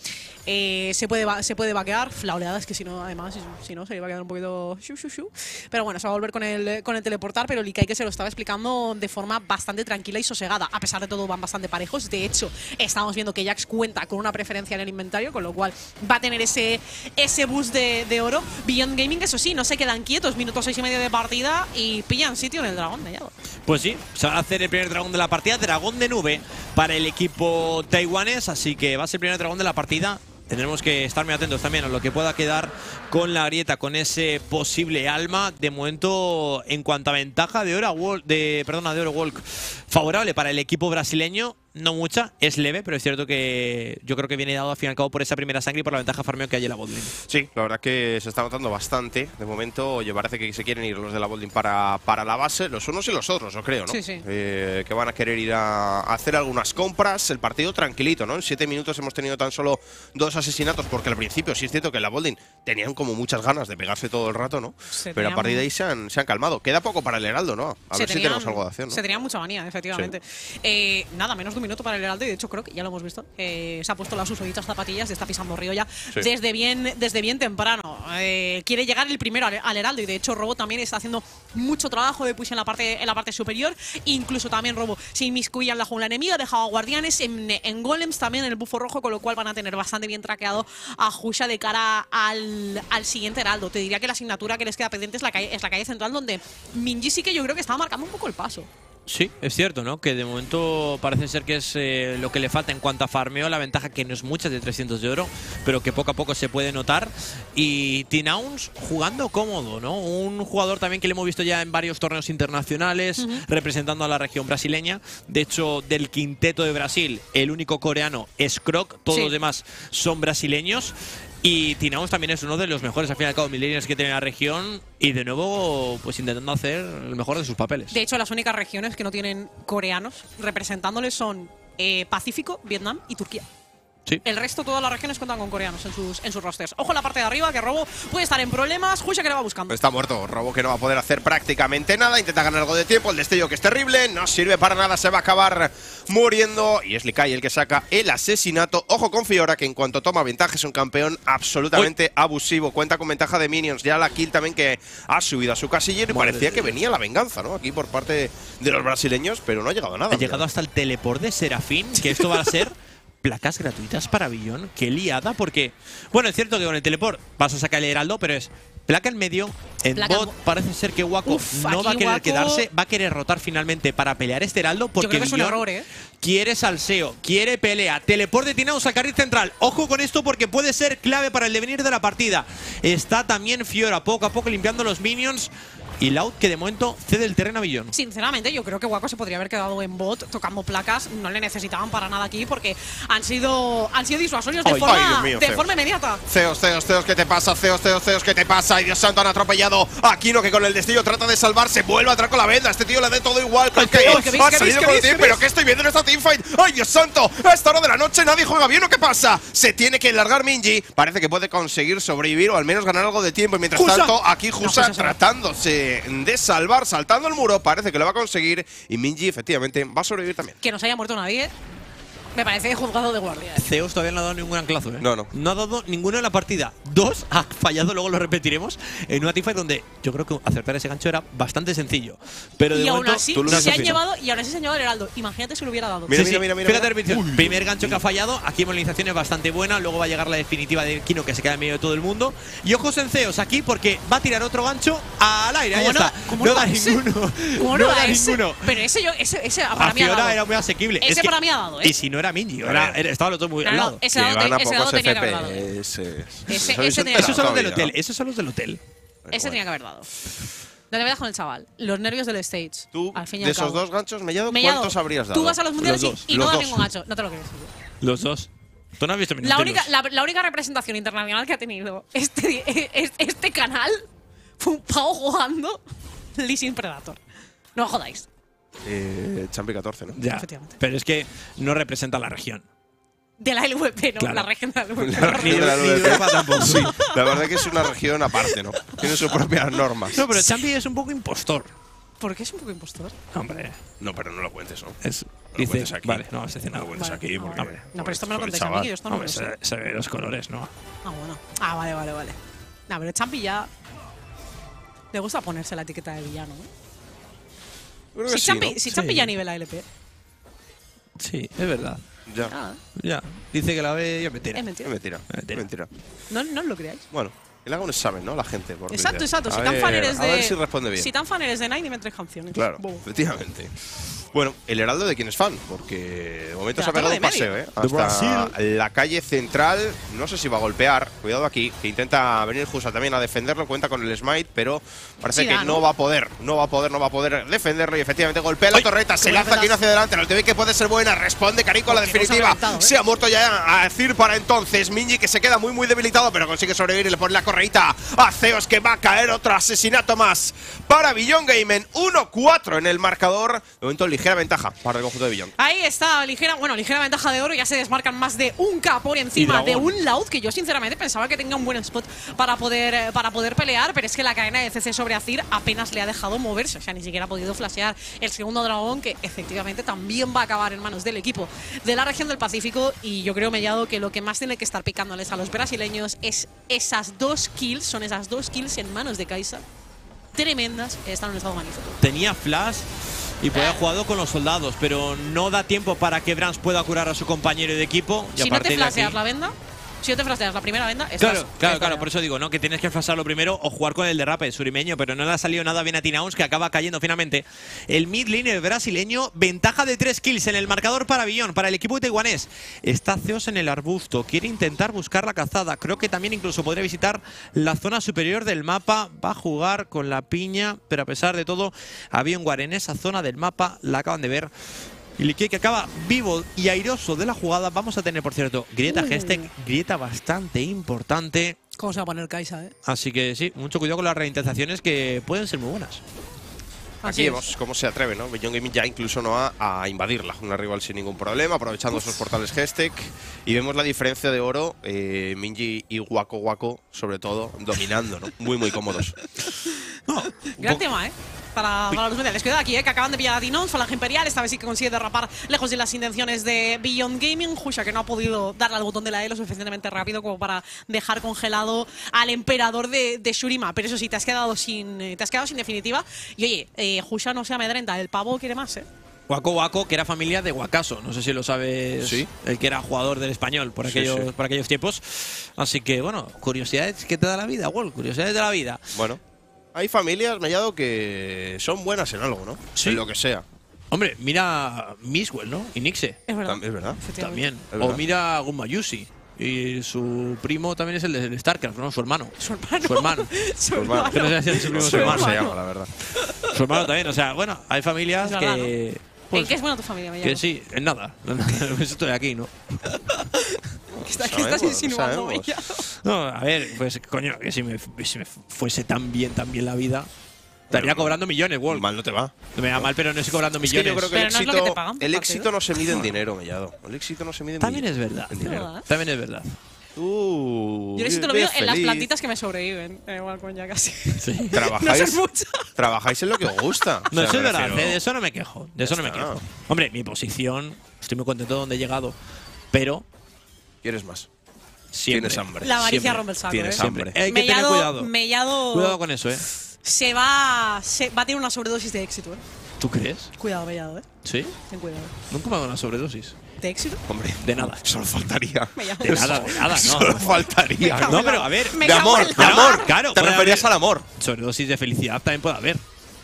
Eh, se, puede se puede vaquear. La oleada es que si no, además, si, no, se le va a quedar un poquito. Shu, shu, shu. Pero bueno, se va a volver con el, con el teleportar. Pero Likai que se lo estaba explicando de forma bastante tranquila y sosegada. A pesar de todo, van bastante parejos. De hecho, estamos viendo que Jax cuenta con una preferencia en el inventario, con lo cual va a tener ese, ese boost de, oro. Beyond Gaming, eso sí, no se quedan quietos. Minuto seis y medio de partida y pillan sitio en el dragón de. Pues sí, se va a hacer el primer dragón de la partida, dragón de nube para el equipo taiwanés, así que va a ser el primer dragón de la partida. Tendremos que estar muy atentos también a lo que pueda quedar con la grieta, con ese posible alma. De momento, en cuanto a ventaja de Wol- de, perdona, de oro walk favorable para el equipo brasileño, no mucha, es leve, pero es cierto que yo creo que viene dado al fin y al cabo por esa primera sangre y por la ventaja farmeo que hay en la botlane. Sí, la verdad que se está notando bastante. De momento, oye, parece que se quieren ir los de la Bolding para, para la base, los unos y los otros, yo creo, ¿no? Sí, sí. Eh, que van a querer ir a, hacer algunas compras. El partido tranquilito, ¿no? En siete minutos hemos tenido tan solo dos asesinatos, porque al principio sí es cierto que la Bolding tenían como muchas ganas de pegarse todo el rato, ¿no? Se Pero a partir de ahí se han, se han calmado. Queda poco para el Heraldo, ¿no? A Se ver si tenemos algo de acción, ¿no? Se tenía mucha manía, efectivamente. Eh, nada, menos de un minuto para el Heraldo y de hecho creo que ya lo hemos visto. eh, se ha puesto las susoditas zapatillas y está pisando río ya Sí. desde, bien, desde bien temprano. Eh, quiere llegar el primero al, al Heraldo y de hecho Robo también está haciendo mucho trabajo de push en la parte, en la parte superior. Incluso también Robo se inmiscuye en la jungla enemiga, ha dejado a guardianes en, en golems también en el bufo rojo, con lo cual van a tener bastante bien traqueado a Jusha de cara al, al siguiente Heraldo. Te diría que la asignatura que les queda pendiente es la calle, es la calle central donde Minji sí que yo creo que estaba marcando un poco el paso. Sí, es cierto, ¿no? Que de momento parece ser que es eh, lo que le falta en cuanto a farmeo, la ventaja que no es mucha de 300 de oro, pero que poco a poco se puede notar. Y Tinauns jugando cómodo, ¿no? Un jugador también que le hemos visto ya en varios torneos internacionales, representando a la región brasileña. De hecho, del quinteto de Brasil, el único coreano es Croc, todos Sí. los demás son brasileños. Y Tinauns también es uno de los mejores, al fin y al cabo, millennials que tiene la región. Y de nuevo, pues intentando hacer el mejor de sus papeles. De hecho, las únicas regiones que no tienen coreanos representándoles son eh, Pacífico, Vietnam y Turquía. Sí. El resto, todas las regiones cuentan con coreanos en sus, en sus rosters. Ojo en la parte de arriba, que Robo puede estar en problemas. Jusha que le va buscando. Está muerto, Robo que no va a poder hacer prácticamente nada, intenta ganar algo de tiempo, el destello que es terrible, no sirve para nada, se va a acabar muriendo y es Likai el que saca el asesinato. Ojo con Fiora que en cuanto toma ventaja es un campeón absolutamente abusivo, cuenta con ventaja de minions, ya la kill también que ha subido a su casillero y Madre parecía que venía la venganza, ¿no? Aquí por parte de los brasileños, pero no ha llegado a nada. Ha llegado hasta el teleport de Serafín, que esto va a ser placas gratuitas para Billón. Qué liada, porque. Bueno, es cierto que con el teleport vas a sacar el heraldo, pero es placa en medio. En Placa bot bo- parece ser que Waco Uf, no va a querer Waco- quedarse, va a querer rotar finalmente para pelear este heraldo, porque es un error, ¿eh? quiere salseo, quiere pelea. Teleport de Tinaus al carril central. Ojo con esto porque puede ser clave para el devenir de la partida. Está también Fiora poco a poco limpiando los minions. Y Loud que de momento cede el terreno a Billón. Sinceramente, yo creo que Waco se podría haber quedado en bot tocando placas. No le necesitaban para nada aquí porque han sido, han sido disuasorios de, Ay, forma, ay, Dios mío, de forma inmediata. Zeus, Zeus, Zeus, ¿qué te pasa? Zeus, Zeus, Zeus, ¿qué te pasa? Ay, Dios santo, han atropellado a Aquino que con el destello trata de salvarse. Vuelve a entrar con la venda. Este tío le da todo igual. Creo que ¿qué veis, qué veis, ha salido con el team, pero ¿qué estoy viendo en esta teamfight? ¡Ay, Dios santo! A esta hora de la noche nadie juega bien. ¿O qué pasa? Se tiene que largar Minji. Parece que puede conseguir sobrevivir o al menos ganar algo de tiempo. Y mientras tanto, aquí No, va. tratándose de salvar, saltando el muro. Parece que lo va a conseguir. Y Minji, efectivamente, va a sobrevivir también. Que no se haya muerto nadie. Me parece juzgado de guardia. ¿eh? Zeus todavía no ha dado ningún anclazo, ¿eh? No, no. No ha dado ninguno en la partida. Dos ha fallado, luego lo repetiremos, en una teamfight donde yo creo que acertar ese gancho era bastante sencillo. Pero de Y aún momento, así tú lo se has han llevado y aún así se han llevado el heraldo. Imagínate si lo hubiera dado. Mira, Sí, sí. mira, mira, Fíjate, mira. Vinicius, primer gancho que ha fallado. Aquí movilización es bastante buena. Luego va a llegar la definitiva de Kino que se queda en medio de todo el mundo. Y ojos en Zeus aquí porque va a tirar otro gancho al aire. Ahí ¿Cómo no- está. cómo no no da ese? ninguno. ¿Cómo no da da ese? ninguno. Pero ese yo, ese, ese para mí ha dado. era muy asequible. Ese Es que- para mí ha dado, ¿eh? Y si no era Minji, No, era, no. era- estaban los dos muy No, al no, lado. ese dado, a ese dado tenía que haber dado. Ese- Eso ese es tenía- Esos son los del hotel. Esos son los del hotel. Ese tenía que haber dado. ¿Dónde me das con el chaval? Los nervios del stage. Tú, al fin y de al esos cabo. dos ganchos, Mellado, Mellado, ¿cuántos habrías dado? Tú vas a los mundiales Los y- y, Los no das ningún gancho. No te lo crees. Los dos. Tú no has visto mi La única, la, la única representación internacional que ha tenido este, este, este canal fue un pavo jugando Lee Sin Predator. No me jodáis. Eh, Champi 14, ¿no? Ya. Efectivamente. Pero es que no representa la región. De la LVP, ¿no? Claro. La región de la LVP. La Ni región de la ni LVP. Europa tampoco. Sí, la verdad que es una región aparte, ¿no? Tiene sus propias normas. No, pero Champi es un poco impostor. ¿Por qué es un poco impostor? Hombre, No, pero no lo cuentes, ¿no? es, No lo dice, cuentes aquí. vale, no vas a decir No nada. lo cuentes Vale. aquí Ah, porque. vale. No, pero esto me lo contáis a mí, que yo esto no Hombre, lo sé. se, se ve los colores, ¿no? Ah, bueno. Ah, vale, vale, vale. No, pero Champi ya. Le gusta ponerse la etiqueta de villano, ¿eh? Creo Si sí, Champi, ¿no? si Champi Sí. ya nivela LP. Sí, es verdad. Ya. Ah, Ya. Dice que la ve y es mentira. es Es mentira. mentira. Es Mentira. mentira. No, no os lo creáis. Bueno, el Lagones saben, ¿no? La gente. Por Exacto, exacto. A Si tan ver- fan eres de. A ver si responde bien. Si tan fan eres de Nine, dime tres canciones. Claro, Boom. efectivamente. Bueno, el Heraldo de quién es fan, porque de momento se ha pegado un paseo. ¿eh? Hasta la calle central. No sé si va a golpear. Cuidado aquí, que intenta venir Jusa también a defenderlo. Cuenta con el smite, pero parece Sí que da, no ¿no? va a poder. No va a poder, no va a poder defenderlo. Y efectivamente golpea la ¡Ay! torreta. Se lanza aquí hacia adelante. La TV que puede ser buena. Responde Carico a la no se definitiva. ¿eh? Se ha muerto ya a decir para entonces. Minji que se queda muy, muy debilitado, pero consigue sobrevivir y le pone la correita a Zeus que va a caer otro asesinato más para Beyond Game en 1-4 en el marcador. De momento, ligera ventaja para el conjunto de Beyond. Ahí está, ligera, bueno, ligera ventaja de oro. Ya se desmarcan más de un K por encima de un Loud, que yo sinceramente pensaba que tenía un buen spot para poder, eh, para poder pelear, pero es que la cadena de CC sobre Azir apenas le ha dejado moverse. O sea, ni siquiera ha podido flashear el segundo dragón, que efectivamente también va a acabar en manos del equipo de la región del Pacífico. Y yo creo, Mellado, que lo que más tiene que estar picándoles a los brasileños es esas dos kills, son esas dos kills en manos de Kaisa. Tremendas, están en un estado magnífico. Tenía flash y podía haber jugado con los soldados, pero no da tiempo para que Brans pueda curar a su compañero de equipo. Y a Si no te flasheas la venda, si no te flasheas la primera venda, estás- Claro, claro, claro, por eso digo, ¿no? Que tienes que flashearlo primero o jugar con el derrape surimeño, pero no le ha salido nada bien a Tinaus, que acaba cayendo finalmente. El mid laner brasileño, ventaja de 3 kills en el marcador para Billón, para el equipo taiwanés. Está Zeus en el arbusto, quiere intentar buscar la cazada. Creo que también incluso podría visitar la zona superior del mapa. Va a jugar con la piña, pero a pesar de todo, había un guar en esa zona del mapa, la acaban de ver. Y Lique que acaba vivo y airoso de la jugada. Vamos a tener, por cierto, grieta Uh. hashtag, grieta bastante importante. ¿Cómo se va a poner Kaisa, eh? Así que sí, mucho cuidado con las reintegraciones que pueden ser muy buenas. Así Aquí es. vemos cómo se atreve, ¿no? Beyond Gaming ya incluso no a, a invadirla, una rival sin ningún problema, aprovechando esos portales Hestec. Y vemos la diferencia de oro, eh, Minji y Wako Wako, sobre todo, dominando, ¿no? Muy, muy cómodos. Gran tema, ¿eh? Para, para los mundiales. Cuidado aquí, ¿eh? Que acaban de pillar a Dinon, Falange Imperial. Esta vez sí que consigue derrapar lejos de las intenciones de Beyond Gaming. Jusha que no ha podido darle al botón de la E lo suficientemente rápido como para dejar congelado al emperador de, de Shurima. Pero eso sí, te has quedado sin, eh, te has quedado sin definitiva. Y oye, eh, Jusha no se amedrenta. El pavo quiere más, ¿eh? Waco Waco, que era familia de Guacaso, no sé si lo sabes, Sí. el que era jugador del español por Sí, aquellos, sí. por aquellos tiempos. Así que bueno, curiosidades que te da la vida, Wall, curiosidades de la vida. Bueno, hay familias, Mellado, que son buenas en algo, ¿no? Sí. En lo que sea. Hombre, mira Miswell, ¿no? Y Nixe, Es verdad. Tam- Es verdad. También. Es O mira Gumayusi. Y su primo también es el de StarCraft, ¿no? Su hermano. Su hermano. Su hermano. Su hermano. hermano. Su primo o No su hermano. se llama, la verdad. Su hermano también. O sea, bueno, hay familias Es verdad, que. Pues, ¿En qué es buena tu familia, me que sí, en nada. Pues estoy aquí, ¿no? ¿Qué, está- qué estás insinuando? No, a ver, pues coño, que si me, si me fuese tan bien, tan bien la vida, estaría cobrando millones, Wolf. Mal no te va. No me da mal, pero no estoy cobrando Es que millones. yo creo que Pero el no es lo éxito, que te pagan el éxito no se mide en dinero, Mellado. El éxito no se mide en También di- es verdad. en dinero. ¿Verdad? También es verdad. Uh, Yo necesito lo veo en las plantitas que me sobreviven. Eh, igual con ya casi. Trabajáis, en lo que os gusta. No, O sea, eso es verdad, refiero- eh, de eso no me quejo. De eso no me quejo. Hombre, mi posición, estoy muy contento de donde he llegado. Pero ¿Quieres más? siempre. Tienes hambre. La avaricia Siempre. rompe el saco. Tienes eh. hambre. Hay que tener Mellado, cuidado. Mellado Cuidado con eso, ¿eh? se va se va a tener una sobredosis de éxito, eh. ¿Tú crees? Cuidado, Mellado, eh. ¿Sí? Ten cuidado. Nunca me ha dado una sobredosis. ¿De éxito? Hombre, De nada. solo faltaría. De nada, de nada, no. Solo faltaría. No, pero a ver, me de amor, de amor. Claro, Te referías al amor. Sobredosis de felicidad también puede haber.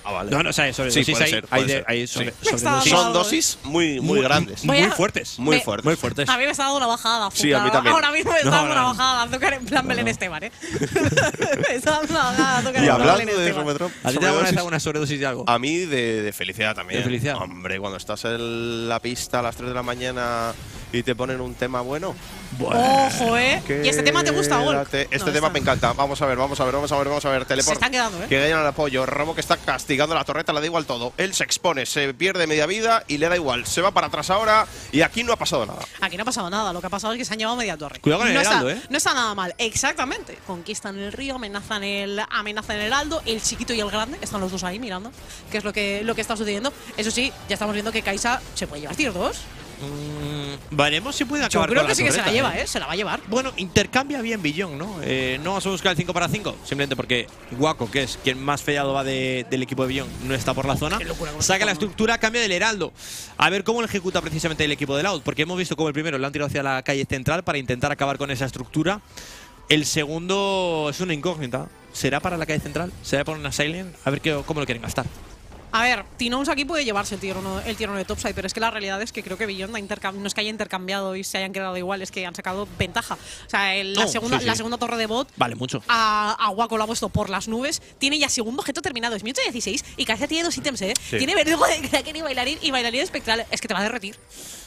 Ah, vale. No, no, o sea, sobredosis Sí, puede hay, ser, hay, de- ser. hay sobre- Sí. Sobredosis Son dosis muy, muy grandes. Muy a- fuertes. Muy fuertes. Muy fuertes. A mí me está dando una bajada. Sí, a mí también. Ahora mismo me está No, dando no, una no. bajada de azúcar en plan Belén Esteban, ¿eh? me está dando una bajada de azúcar Y en plan hablando Belén de Esteban. Rometro, ¿A ti te da alguna sobredosis de algo? A mí de, de felicidad también. De felicidad. Hombre, cuando estás en la pista a las 3 de la mañana y te ponen un tema bueno. Ojo, ¿eh? ¿Y este tema te gusta, Volk? Quédate. Este No, tema me encanta. Vamos a ver, vamos a ver, vamos a ver, vamos a ver. Teleport. Se están quedando, ¿eh? Que ganan el apoyo. Romo que está castigando la torreta, le da igual todo. Él se expone, se pierde media vida y le da igual. Se va para atrás ahora y aquí no ha pasado nada. Aquí no ha pasado nada, lo que ha pasado es que se han llevado media torre. Cuidado con el no Heraldo, está, ¿eh? No está nada mal, exactamente. Conquistan el río, amenazan el, amenazan el Heraldo, el chiquito y el grande, están los dos ahí mirando, qué es lo que, lo que está sucediendo. Eso sí, ya estamos viendo que Kaisa se puede llevar tier 2. Mm, veremos si puede Yo acabar creo con que sí que se la lleva, ¿eh? Se la va a llevar. Bueno, intercambia bien Billón, ¿no? Eh, no vamos a buscar el 5 para 5, simplemente porque Guaco, que es quien más fallado va de- del equipo de Billón, no está por la zona. Locura, cómo Saca la estructura, cambia del Heraldo. A ver cómo lo ejecuta precisamente el equipo de Loud, porque hemos visto como el primero lo han tirado hacia la calle central para intentar acabar con esa estructura. El segundo es una incógnita. ¿Será para la calle central? ¿Será para una Silent? A ver qué, cómo lo quieren gastar. A ver, Tinous aquí puede llevarse el tier 1 el tier uno de topside, pero es que la realidad es que creo que Beyond no es que haya intercambiado y se hayan quedado igual, es que han sacado ventaja. O sea, el- la, No, segunda, sí, sí. la segunda torre de bot Vale, mucho. a, a Waco lo ha puesto por las nubes. Tiene ya segundo objeto terminado. Es minuto 16 y Kaisa tiene dos ítems, ¿eh? Sí. Tiene verdugo de Kraken y bailarín y bailarín espectral. Es que te va a derretir.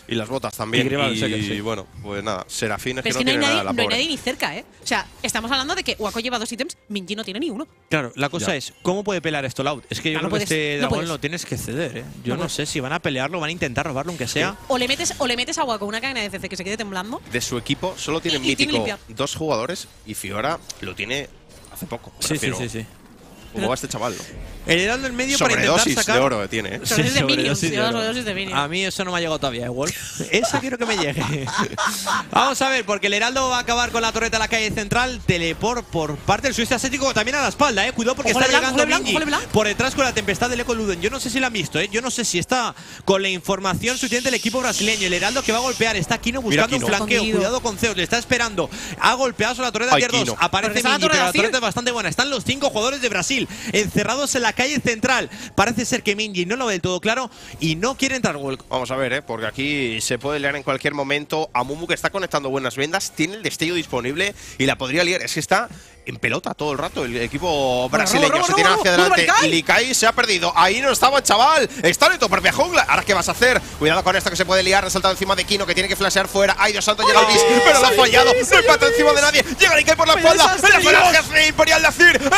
Y las botas también. Y sí. bueno, pues nada, Serafín es Pero es que que no no hay, tiene nadie, nada, la no hay nadie ni cerca, ¿eh? O sea, estamos hablando de que Waco lleva dos ítems, Minji no tiene ni uno. Claro, la cosa Ya. es, ¿cómo puede pelear esto Loud? Es que yo Ah, no creo puedes, que este no dragón lo tienes que ceder, ¿eh? Yo No no, sé si van a pelearlo, van a intentar robarlo, aunque sea. O le metes, o le metes a Waco una cadena de CC que se quede temblando. De su equipo solo tiene Y- y tiene mítico dos jugadores y Fiora lo tiene hace poco. Sí, sí, sí. ¿Cómo va este chaval? El heraldo en medio para intentar Sobredosis sacar. de oro que tiene, ¿eh? Sobredosis de sobredosis minions, de oro. sobredosis de minions. A mí eso no me ha llegado todavía, ¿eh, Wolf? Eso quiero que me llegue. Vamos a ver, porque el Heraldo va a acabar con la torreta a la calle central. Teleport por parte del sudeste asiático también a la espalda, ¿eh? Cuidado porque está blanco, llegando de blanco, por detrás con la tempestad del Eco Luden. Yo no sé si lo han visto, ¿eh? Yo no sé si está con la información suficiente el equipo brasileño. El Heraldo que va a golpear. Está Kino buscando un flanqueo. Cuidado con Zeus, le está esperando. Ha golpeado sobre la torreta tier 2. Kino. Aparece la torre pero la torreta es bastante buena. Están los cinco jugadores de Brasil encerrados en la calle central. Parece ser que Minji no lo ve del todo claro y no quiere entrar. Vamos a ver, ¿eh? porque aquí se puede liar en cualquier momento. A Mumu que está conectando buenas vendas, tiene el destello disponible y la podría liar. Es que está en pelota todo el rato el equipo brasileño. robo, se tira hacia adelante. Likai. Likai se ha perdido. Ahí no estaba chaval. Está en tu propia jungla. ¿Ahora qué vas a hacer? Cuidado con esto que se puede liar. Resaltado encima de Kino que tiene que flashear fuera. Ay, Dios santo, llega el bis, pero lo ha fallado. No hay pata encima de nadie. Llega Likai por la espalda. El falange Imperial.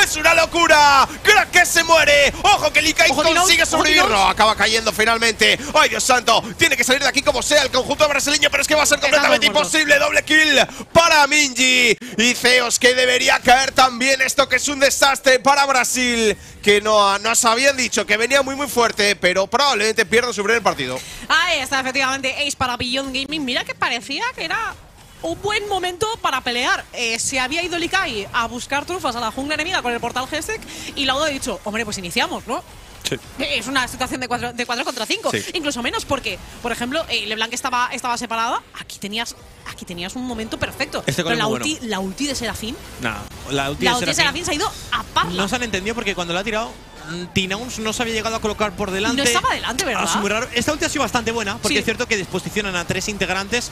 Es una locura. Crack que se muere. Ojo que Likai consigue sobrevivir. No, acaba cayendo finalmente. Ay, Dios santo. Tiene que salir de aquí como sea el conjunto brasileño, pero es que va a ser completamente imposible. Doble kill para Minji. Y Zeus que debería caer también. Esto que es un desastre para Brasil. Que no, nos habían dicho que venía muy, muy fuerte, pero probablemente pierda su primer partido. Ahí está, efectivamente, Ace para Beyond Gaming. Mira que parecía que era un buen momento para pelear. Eh, se había ido Likai a buscar trufas a la jungla enemiga con el portal Gestek y Laudo ha dicho, hombre, pues iniciamos, ¿no? Es una situación de 4 de cuatro contra 5, Sí. incluso menos porque, por ejemplo, eh, LeBlanc estaba, estaba separada, aquí tenías aquí tenías un momento perfecto. Este Pero la ulti, la ulti de Serafín, Nah, la ulti la de ulti de Serafín se ha ido a parla. no se han entendido porque cuando la ha tirado Tinauns no se había llegado a colocar por delante. No estaba delante, ¿verdad? Es muy raro. Esta ulti ha sido bastante buena porque Sí. es cierto que disposicionan a tres integrantes.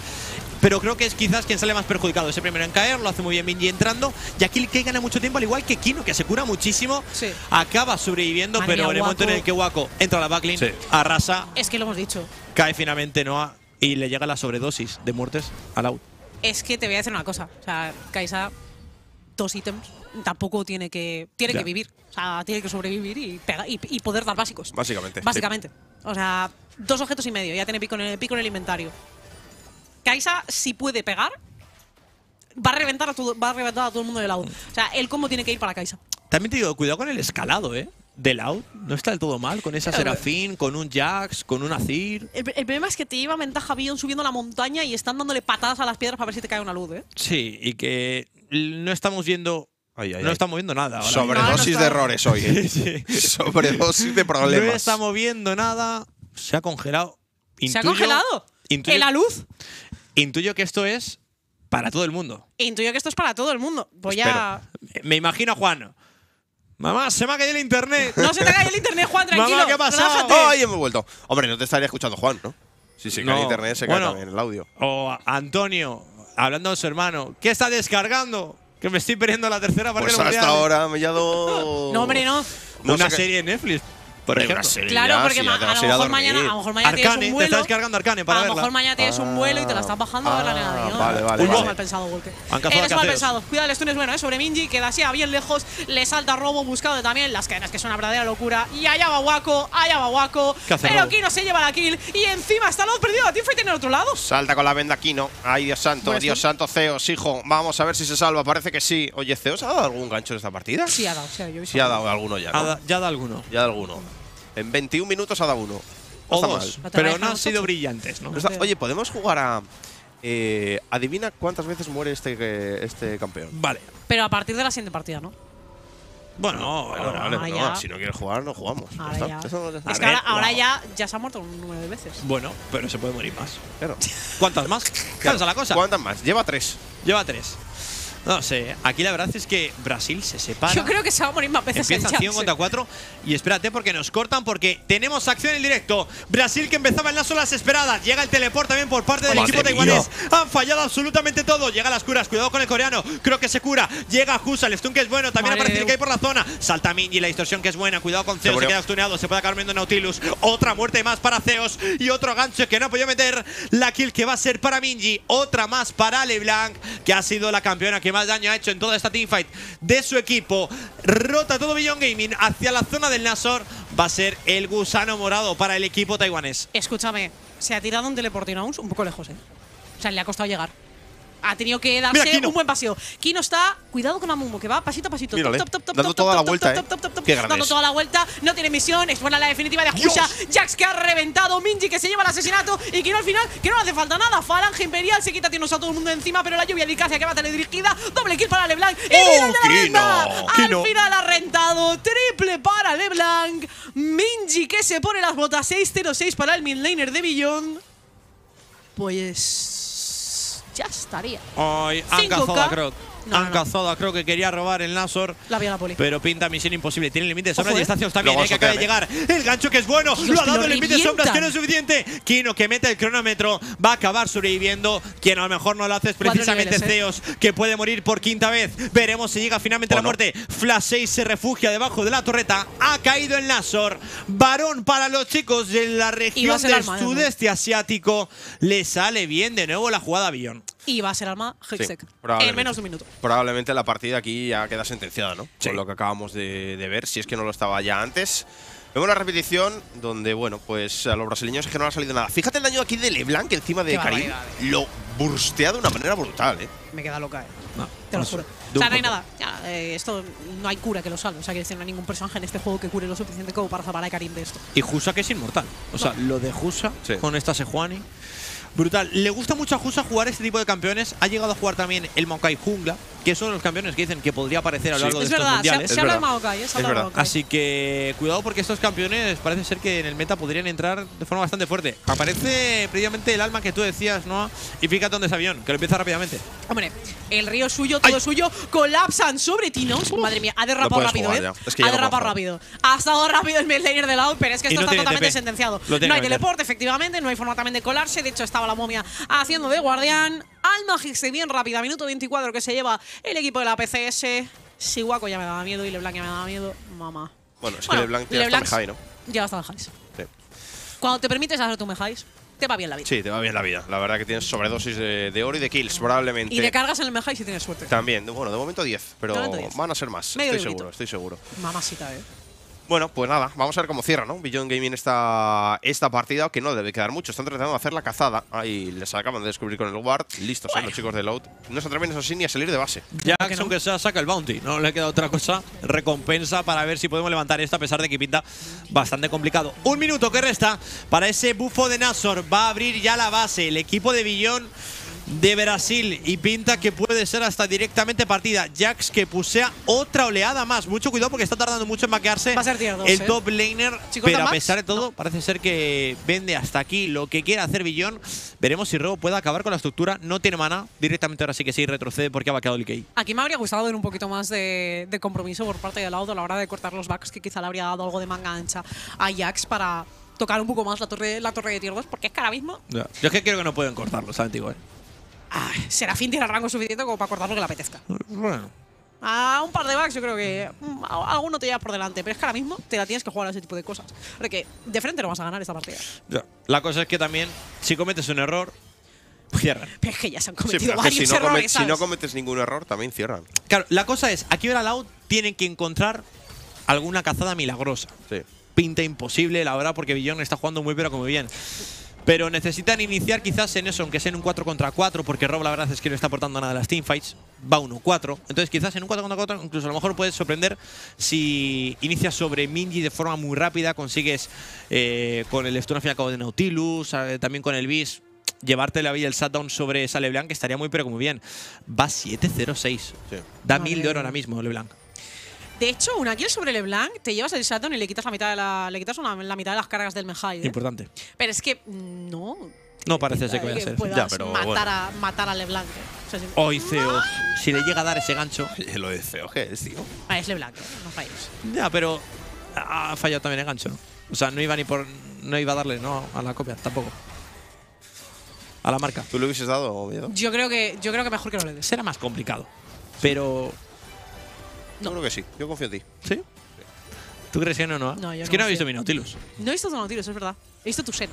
Pero creo que es quizás quien sale más perjudicado. Ese primero en caer, lo hace muy bien Minji entrando. Y aquí que gana mucho tiempo, al igual que Kino, que se cura muchísimo. Sí. Acaba sobreviviendo, pero en el momento en el que Waco entra a la backlane, Sí. arrasa, Es que lo hemos dicho. cae finalmente Noah y le llega la sobredosis de muertes al out. Es que te voy a decir una cosa. O sea, Kaisa, dos ítems, tampoco tiene que tiene Ya. que vivir. O sea, tiene que sobrevivir y, pega- y, y poder dar básicos. Básicamente, sí. Básicamente. O sea, dos objetos y medio. Ya tiene pico en el, pico en el inventario. Kaisa, si puede pegar, va a reventar a todo, va a reventar a todo el mundo de Loud. O sea, el combo tiene que ir para Kaisa. También te digo, cuidado con el escalado, ¿eh? De Loud. No está del todo mal. Con esa Serafín, con un Jax, con un Azir. El, el problema es que te lleva ventaja Bion subiendo la montaña y están dándole patadas a las piedras para ver si te cae una luz, ¿eh? Sí, y que no estamos viendo. Ay, ay, no ay. estamos viendo nada. ahora. Sobredosis No, no de está- errores hoy. ¿eh? Sí. Sobredosis de No problemas. está moviendo nada. Se ha congelado. ¿Se ha Intuyo- congelado? Intuyo, ¿En la luz? intuyo que esto es para todo el mundo. Intuyo que esto es para todo el mundo. Voy a. Me imagino a Juan. Mamá, se me ha caído el internet. No se te cae el internet, Juan, Mamá, tranquilo. ¿qué ha pasado? relájate. ¡Ay, hemos vuelto! Hombre, no te estaría escuchando Juan, ¿no? Si se cae No. internet, se Bueno. cae también el audio. O Antonio, hablando de su hermano. ¿Qué está descargando? Que me estoy perdiendo la tercera parte Pues del hasta Mundial. ahora me he dado. No, hombre, no. No Una serie de Netflix, por ejemplo. Claro, porque a lo a mejor mañana, a lo mejor mañana Arcane, tienes un vuelo. está descargando Arcane para a lo verla. mejor mañana tienes un vuelo y te la estás bajando a ver la Ah, negación. vale, vale, mal pensado, cazado Eres mal pensado. Cuidado, el stun es bueno, ¿eh? Sobre Minji, queda así a bien lejos. Le salta robo buscado también. Las cadenas, que es una verdadera locura. Y allá va Waco, allá va Waco. ¿Qué hace Pero Robo? Kino se lleva la kill. Y encima está Loud perdido. La teamfight en el otro lado. Salta con la venda Kino. Ay, Dios santo, Dios santo, Zeus, hijo. Vamos a ver si se salva. Parece que sí. Oye, ¿Zeus ha dado algún gancho en esta partida? Sí, ha dado. Sí, ha dado alguno ya, ¿no? Ha da- ya da alguno. Ya da alguno. En 21 minutos ha dado uno. No O dos. mal. Pero no han un sido brillantes, ¿no? No está- Oye, ¿podemos jugar a. eh, adivina cuántas veces muere este, eh, este campeón. Vale. Pero a partir de la siguiente partida, ¿no? Bueno, Bueno, ahora- vale, no, si no quieres jugar, no jugamos. Ahora está. ya. Eso. Es que ver, ahora, ahora wow. ya, ya se ha muerto nueve veces. Bueno, pero se puede morir más. Claro. ¿Cuántas más? Cansa la cosa. ¿Cuántas más? Lleva tres. Lleva tres. No sé, aquí la verdad es que Brasil se separa. Yo creo que se va a morir más veces Empieza el 100 Jax, contra eh. 4 y espérate porque nos cortan porque tenemos acción en directo. Brasil que empezaba en las olas esperadas. Llega el teleport también por parte del equipo mía. taiwanés. Han fallado absolutamente todo. Llega las curas, cuidado con el coreano. Creo que se cura. Llega Husa, el stun que es bueno. También Madre aparece el de que hay por la zona. Salta Minji, la distorsión que es buena. Cuidado con Zeus, se queda stuneado. Se puede acabar viendo Nautilus. Otra muerte más para Zeus y otro gancho que no ha podido meter. La kill que va a ser para Minji. Otra más para LeBlanc, que ha sido la campeona que más daño ha hecho en toda esta teamfight de su equipo. Rota todo Beyond Gaming hacia la zona del Nasor. Va a ser el gusano morado para el equipo taiwanés. Escúchame, se ha tirado un teleporting aún un poco lejos, ¿eh? O sea, le ha costado llegar. Ha tenido que darse un buen paseo. Kino está, cuidado con Amumu, que va pasito a pasito. Mírale, Top, top, top, dando top, toda top, la vuelta, top, ¿eh? top, top, top, Qué Dando es. toda la vuelta, no tiene misión. Es buena la definitiva de Jusha. Jax que ha reventado. Minji que se lleva el asesinato. Y Kino al final, que no le hace falta nada. Falange Imperial se quita, tiene a todo el mundo encima. Pero la lluvia de Icacia que va teledirigida. Doble kill para LeBlanc. Y ¡Oh, de la Kino! Al final ha rentado. Triple para LeBlanc. Minji que se pone las botas 6-0-6 para el midlaner de Billon. Pues. Ya estaría. Ay, han 5K. cazado a Croc. No, han no, no. cazado a Croc que quería robar el Nasor. La vía la poli. Pero pinta misión imposible. Tiene límite de sombras Ojo, y eh. estaciones también. Hay que acaba de llegar. El gancho que es bueno. Dios, lo ha dado el límite de sombras que no es suficiente. Kino que mete el cronómetro. Va a acabar sobreviviendo. Quien a lo mejor no lo hace es precisamente niveles, Zeus, que puede morir por quinta vez. Veremos si llega finalmente O la muerte. Flash 6 se refugia debajo de la torreta. Ha caído el Nasor. Varón para los chicos de la a región del arma, ¿eh? sudeste asiático. Le sale bien de nuevo la jugada Bion. Y va a ser arma Hextech. en probablemente. menos de un minuto. Probablemente la partida aquí ya queda sentenciada, ¿no? Sí. Con lo que acabamos de, de ver, si es que no lo estaba ya antes. Vemos la repetición donde, bueno, pues a los brasileños es que no le ha salido nada. Fíjate el daño aquí de LeBlanc encima de Karim. barbaridad, Lo burstea de una manera brutal, ¿eh? Me queda loca, eh. No, Te lo no juro. O sea, no hay nada. Ya, eh, esto no hay cura que lo salve. O sea, que no hay ningún personaje en este juego que cure lo suficiente como para salvar a Karim de esto. Y Husa que es inmortal. O sea, lo de Husa Sí. con esta Sejuani. Brutal. Le gusta mucho a Husa jugar este tipo de campeones. Ha llegado a jugar también el Maokai Jungla, que son los campeones que dicen que podría aparecer a lo Sí. largo de Es estos verdad, se, mundiales. se Es habla de. Maokai, eh, se Es habla de. Maokai. Así que cuidado porque estos campeones parece ser que en el meta podrían entrar de forma bastante fuerte. Aparece previamente el alma que tú decías, ¿no? Y fíjate dónde es avión, que lo empieza rápidamente. Hombre, el río es suyo, todo Ay. suyo. Colapsan sobre Tinos. Madre mía, ha derrapado rápido, jugar ¿eh? ya. Es que ha derrapado rápido. Ha estado rápido el midlaner de lado, pero es que Y esto no está totalmente TP. sentenciado. No hay teleporte, efectivamente. No hay forma también de colarse. De hecho, estaba la momia haciendo de guardián. Alma Gixi bien rápida. Minuto 24 que se lleva el equipo de la PCS. Siwako ya me daba miedo y LeBlanc ya me daba miedo. Mamá. Bueno, es que LeBlanc LeBlanc Mejai, ¿no? Ya está Mejáis. Sí. Cuando te permites hacer tu Mejáis, te va bien la vida. Sí, te va bien la vida. La verdad que tienes sobredosis de, de oro y de kills, probablemente. Y de cargas en el Mejáis si tienes suerte. También, bueno, de momento 10, pero De momento 10. van a ser más. Medio estoy librito. seguro, estoy seguro. Mamásita, eh. Bueno, pues nada, vamos a ver cómo cierra, ¿no? Beyond Gaming esta, esta partida, que no debe quedar mucho. Están tratando de hacer la cazada. Ahí les acaban de descubrir con el Ward. Listos, ¿eh? los chicos de Loud. No se atreven, eso sí, ni a salir de base. Que no. aunque sea, saca el bounty. No le queda otra cosa. Recompensa para ver si podemos levantar esto, a pesar de que pinta bastante complicado. Un minuto que resta para ese bufo de Nasor. Va a abrir ya la base. El equipo de Billón de Brasil y pinta que puede ser hasta directamente partida. Jax que pusea otra oleada más. Mucho cuidado porque está tardando mucho en vaquearse Va a ser tier dos, el ¿eh? top laner. Pero ¿da a pesar de todo, parece ser que vende hasta aquí lo que quiere hacer Billón. Veremos si Robo puede acabar con la estructura. No tiene mana. Directamente ahora sí que sí retrocede porque ha vaqueado el key. Aquí me habría gustado ver un poquito más de, de compromiso por parte de Laudo a la hora de cortar los backs, que quizá le habría dado algo de manga ancha a Jax para tocar un poco más la torre, la torre de tier 2, porque es que ahora mismo Yo es que creo que no pueden cortarlo, ¿sabes? Digo, eh. Ay, Serafín tiene rango suficiente como para cortar lo que le apetezca. Bueno. A un par de backs yo creo que mm, a- alguno te llevas por delante, pero es que ahora mismo te la tienes que jugar a ese tipo de cosas. Porque de frente no vas a ganar esta partida. Ya. La cosa es que también, si cometes un error, cierran. Pero es que ya se han Sí, cometido que varios si no, come- errores, si no cometes ningún error, también cierran. Claro, la cosa es, aquí ahora Loud tienen que encontrar alguna cazada milagrosa. Sí. Pinta imposible, la verdad, porque Billón está jugando muy pero como bien. Pero necesitan iniciar quizás en eso, aunque sea en un 4 contra 4, porque Rob la verdad es que no está aportando nada a las teamfights. Va 1-4. Entonces quizás en un 4 contra 4 incluso a lo mejor puedes sorprender si inicias sobre Minji de forma muy rápida, consigues eh, con el stun al fin y al cabo de Nautilus, también con el Beast, llevarte la vida el shutdown sobre esa LeBlanc, que estaría muy pero como bien. Va 7-0-6. Sí. Da Madre 1000 de oro ahora mismo LeBlanc. De hecho, una kill sobre LeBlanc, te llevas el shutdown y le quitas la mitad de la, le quitas una- la mitad de las cargas del Mejai. ¿eh? Importante. Pero es que mm, no. No parece ser que vaya a ser. Ya, pero matar, bueno. a, matar a LeBlanc. ¿eh? O sea, si- Hoy Zeus, si le llega a dar ese gancho. Lo de feo que es, tío. Ah, es LeBlanc, ¿eh? no falles. Ya, pero ha fallado también el gancho, ¿no? O sea, no iba ni por. No iba a darle, no, a la copia, tampoco. A la marca. ¿Tú le hubieses dado miedo? Yo creo que, yo creo que mejor que no le des. Será más complicado. Pero. Yo creo que sí. Yo confío en ti. ¿Sí? ¿Tú crees que no, no? No, yo es no que no he visto mi Nautilus. No he visto tu Nautilus, es verdad. He visto tu seno.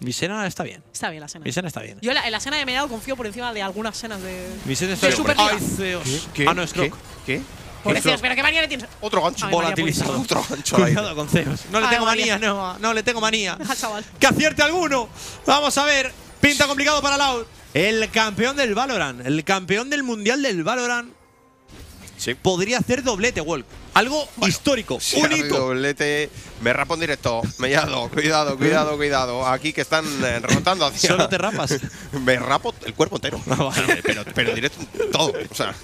Mi Sena está bien. Está bien la sena. Mi Sena está bien. Yo en la, en la sena de mediado confío por encima de algunas senas de. Mi Sena está de bien. Superliga. ¡Ay, Zeus! ¿Qué? Ah, no, es ¿Qué? ¿Qué? Por ¿Qué? Zeus, pero qué manía le tienes. Otro gancho. Ay, Volatilizado. Otro gancho. Cuidado con Zeus. No le Ay, tengo manía, no, no le tengo manía. Deja chaval. que acierte alguno. Vamos a ver. Pinta complicado para Loud. El campeón del Valorant, el campeón del mundial del Valorant, Sí. podría hacer doblete, Walk. Algo histórico, Si un hace hito. doblete, me rapo en directo. Mellado, cuidado, cuidado, cuidado. Aquí que están eh, rotando hacia. Solo te rapas. me rapo el cuerpo entero. Ah, vale. pero, directo todo. O sea,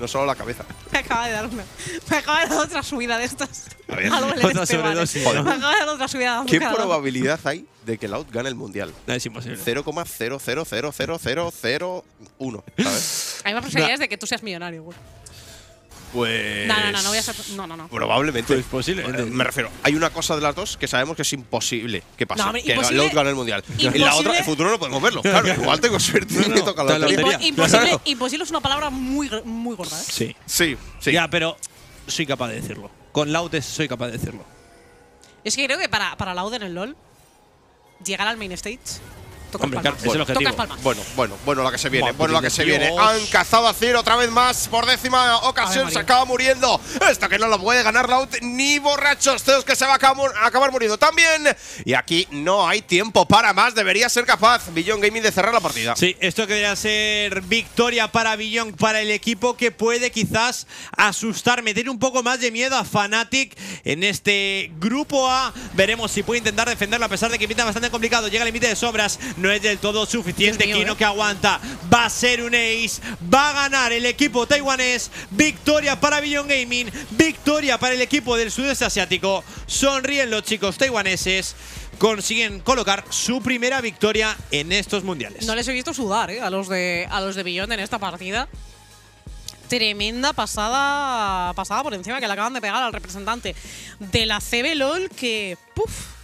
no solo la cabeza. Me acaba de dar una. Me acaba de dar otra subida de estas. A ver. Otra este, vale. sobredosis, ¿no? Me acaba de dar otra subida de ¿Qué probabilidad hay de que Loud gane el mundial? No, es imposible. 0,0000001. ¿Sabes? Hay más posibilidades de que tú seas millonario, güey. Pues. No, no, no, no voy a ser. No, no, no. Probablemente. Pues posiblemente. Eh, Me refiero, hay una cosa de las dos que sabemos que es imposible que pase. No, hombre, que imposible- Loud gane el mundial. Y la otra, el futuro no podemos verlo. Claro, igual tengo suerte toca la lotería. lotería. Impo- imposible, Claro. imposible es una palabra muy, gr- muy gorda, ¿eh? Sí. Sí, sí. Ya, pero soy capaz de decirlo. Con Loud es- soy capaz de decirlo. Es que creo que para, para Loud en el LoL, llegar al main stage, tocas Hombre, palmas. claro, es el objetivo. Tocas palmas. Bueno, bueno, bueno, la que se viene, Madre bueno, la que de se Dios. viene. Han cazado a Ciro otra vez más por décima ocasión, se acaba muriendo. Esto que no lo puede ganar Loud ni borrachos, Zeus que se va a acabar, a acabar muriendo también. Y aquí no hay tiempo para más, debería ser capaz Billon Gaming de cerrar la partida. Sí, esto que debería ser victoria para Billon, para el equipo que puede quizás asustar, meter un poco más de miedo a Fnatic en este grupo A. Veremos si puede intentar defenderlo a pesar de que pinta bastante complicado. Llega al límite de sobras, no es del todo suficiente. Mío, Kino ¿eh? que aguanta, va a ser un ace, va a ganar el equipo taiwanés. Victoria para Billon Gaming, victoria para el equipo del sudeste asiático. Sonríen los chicos taiwaneses. Consiguen colocar su primera victoria en estos mundiales. No les he visto sudar, ¿eh? A los de, a los de Beyond en esta partida. Tremenda pasada, pasada por encima que le acaban de pegar al representante de la CB LOL que. ¡Puf!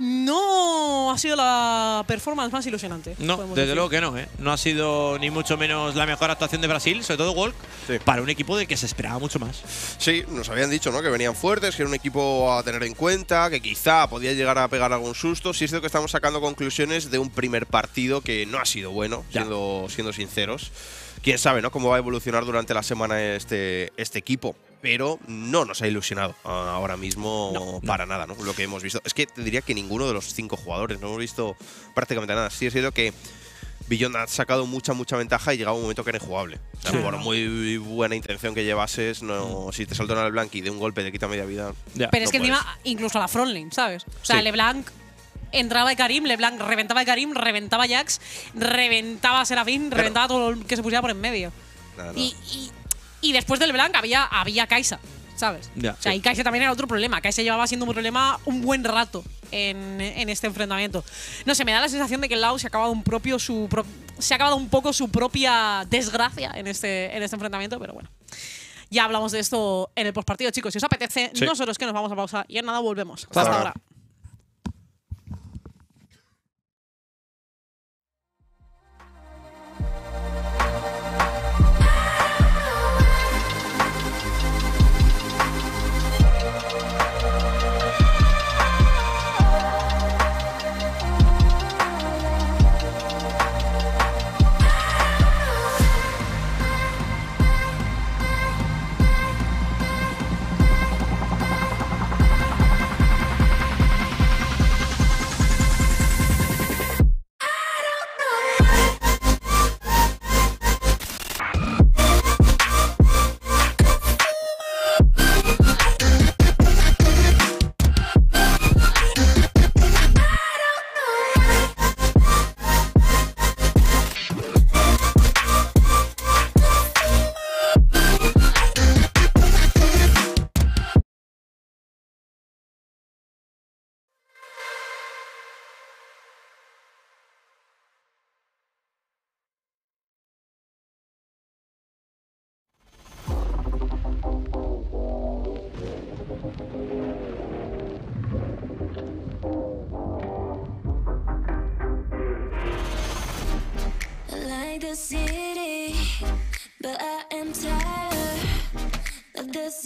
No ha sido la performance más ilusionante. No, desde decir. luego que no, ¿eh? No ha sido ni mucho menos la mejor actuación de Brasil, sobre todo Walk, Sí. para un equipo del que se esperaba mucho más. Sí, nos habían dicho ¿no? que venían fuertes, que era un equipo a tener en cuenta, que quizá podía llegar a pegar algún susto. Sí es cierto que estamos sacando conclusiones de un primer partido que no ha sido bueno, siendo, siendo sinceros. Quién sabe ¿no? cómo va a evolucionar durante la semana este, este equipo. Pero no nos ha ilusionado ah, ahora mismo No, para nada, ¿no? Lo que hemos visto. Es que te diría que ninguno de los cinco jugadores, no hemos visto prácticamente nada. Sí es cierto que Beyond ha sacado mucha, mucha ventaja y llegaba un momento que era injugable. O sea, Sí. por muy buena intención que llevases, no, si te salta una Blanc y de un golpe te quita media vida. Pero es que puedes. encima, incluso a la frontline, ¿sabes? O sea, Sí. LeBlanc entraba de Karim, LeBlanc reventaba de Karim, reventaba Jax, reventaba Serafín, reventaba todo lo que se pusiera por en medio. Nada, nada. Y, y, y después del LeBlanc había, había Kaisa, ¿sabes? Ya, o sea, sí. y Kaisa también era otro problema. Kaisa llevaba siendo un problema un buen rato en, en este enfrentamiento. No sé, me da la sensación de que el Lau se ha acabado un propio su pro- se ha acabado un poco su propia desgracia en este, en este enfrentamiento, pero bueno. Ya hablamos de esto en el postpartido, chicos. Si os apetece, Sí. nosotros que nos vamos a pausa y en nada volvemos. Hasta Hasta ahora. ahora.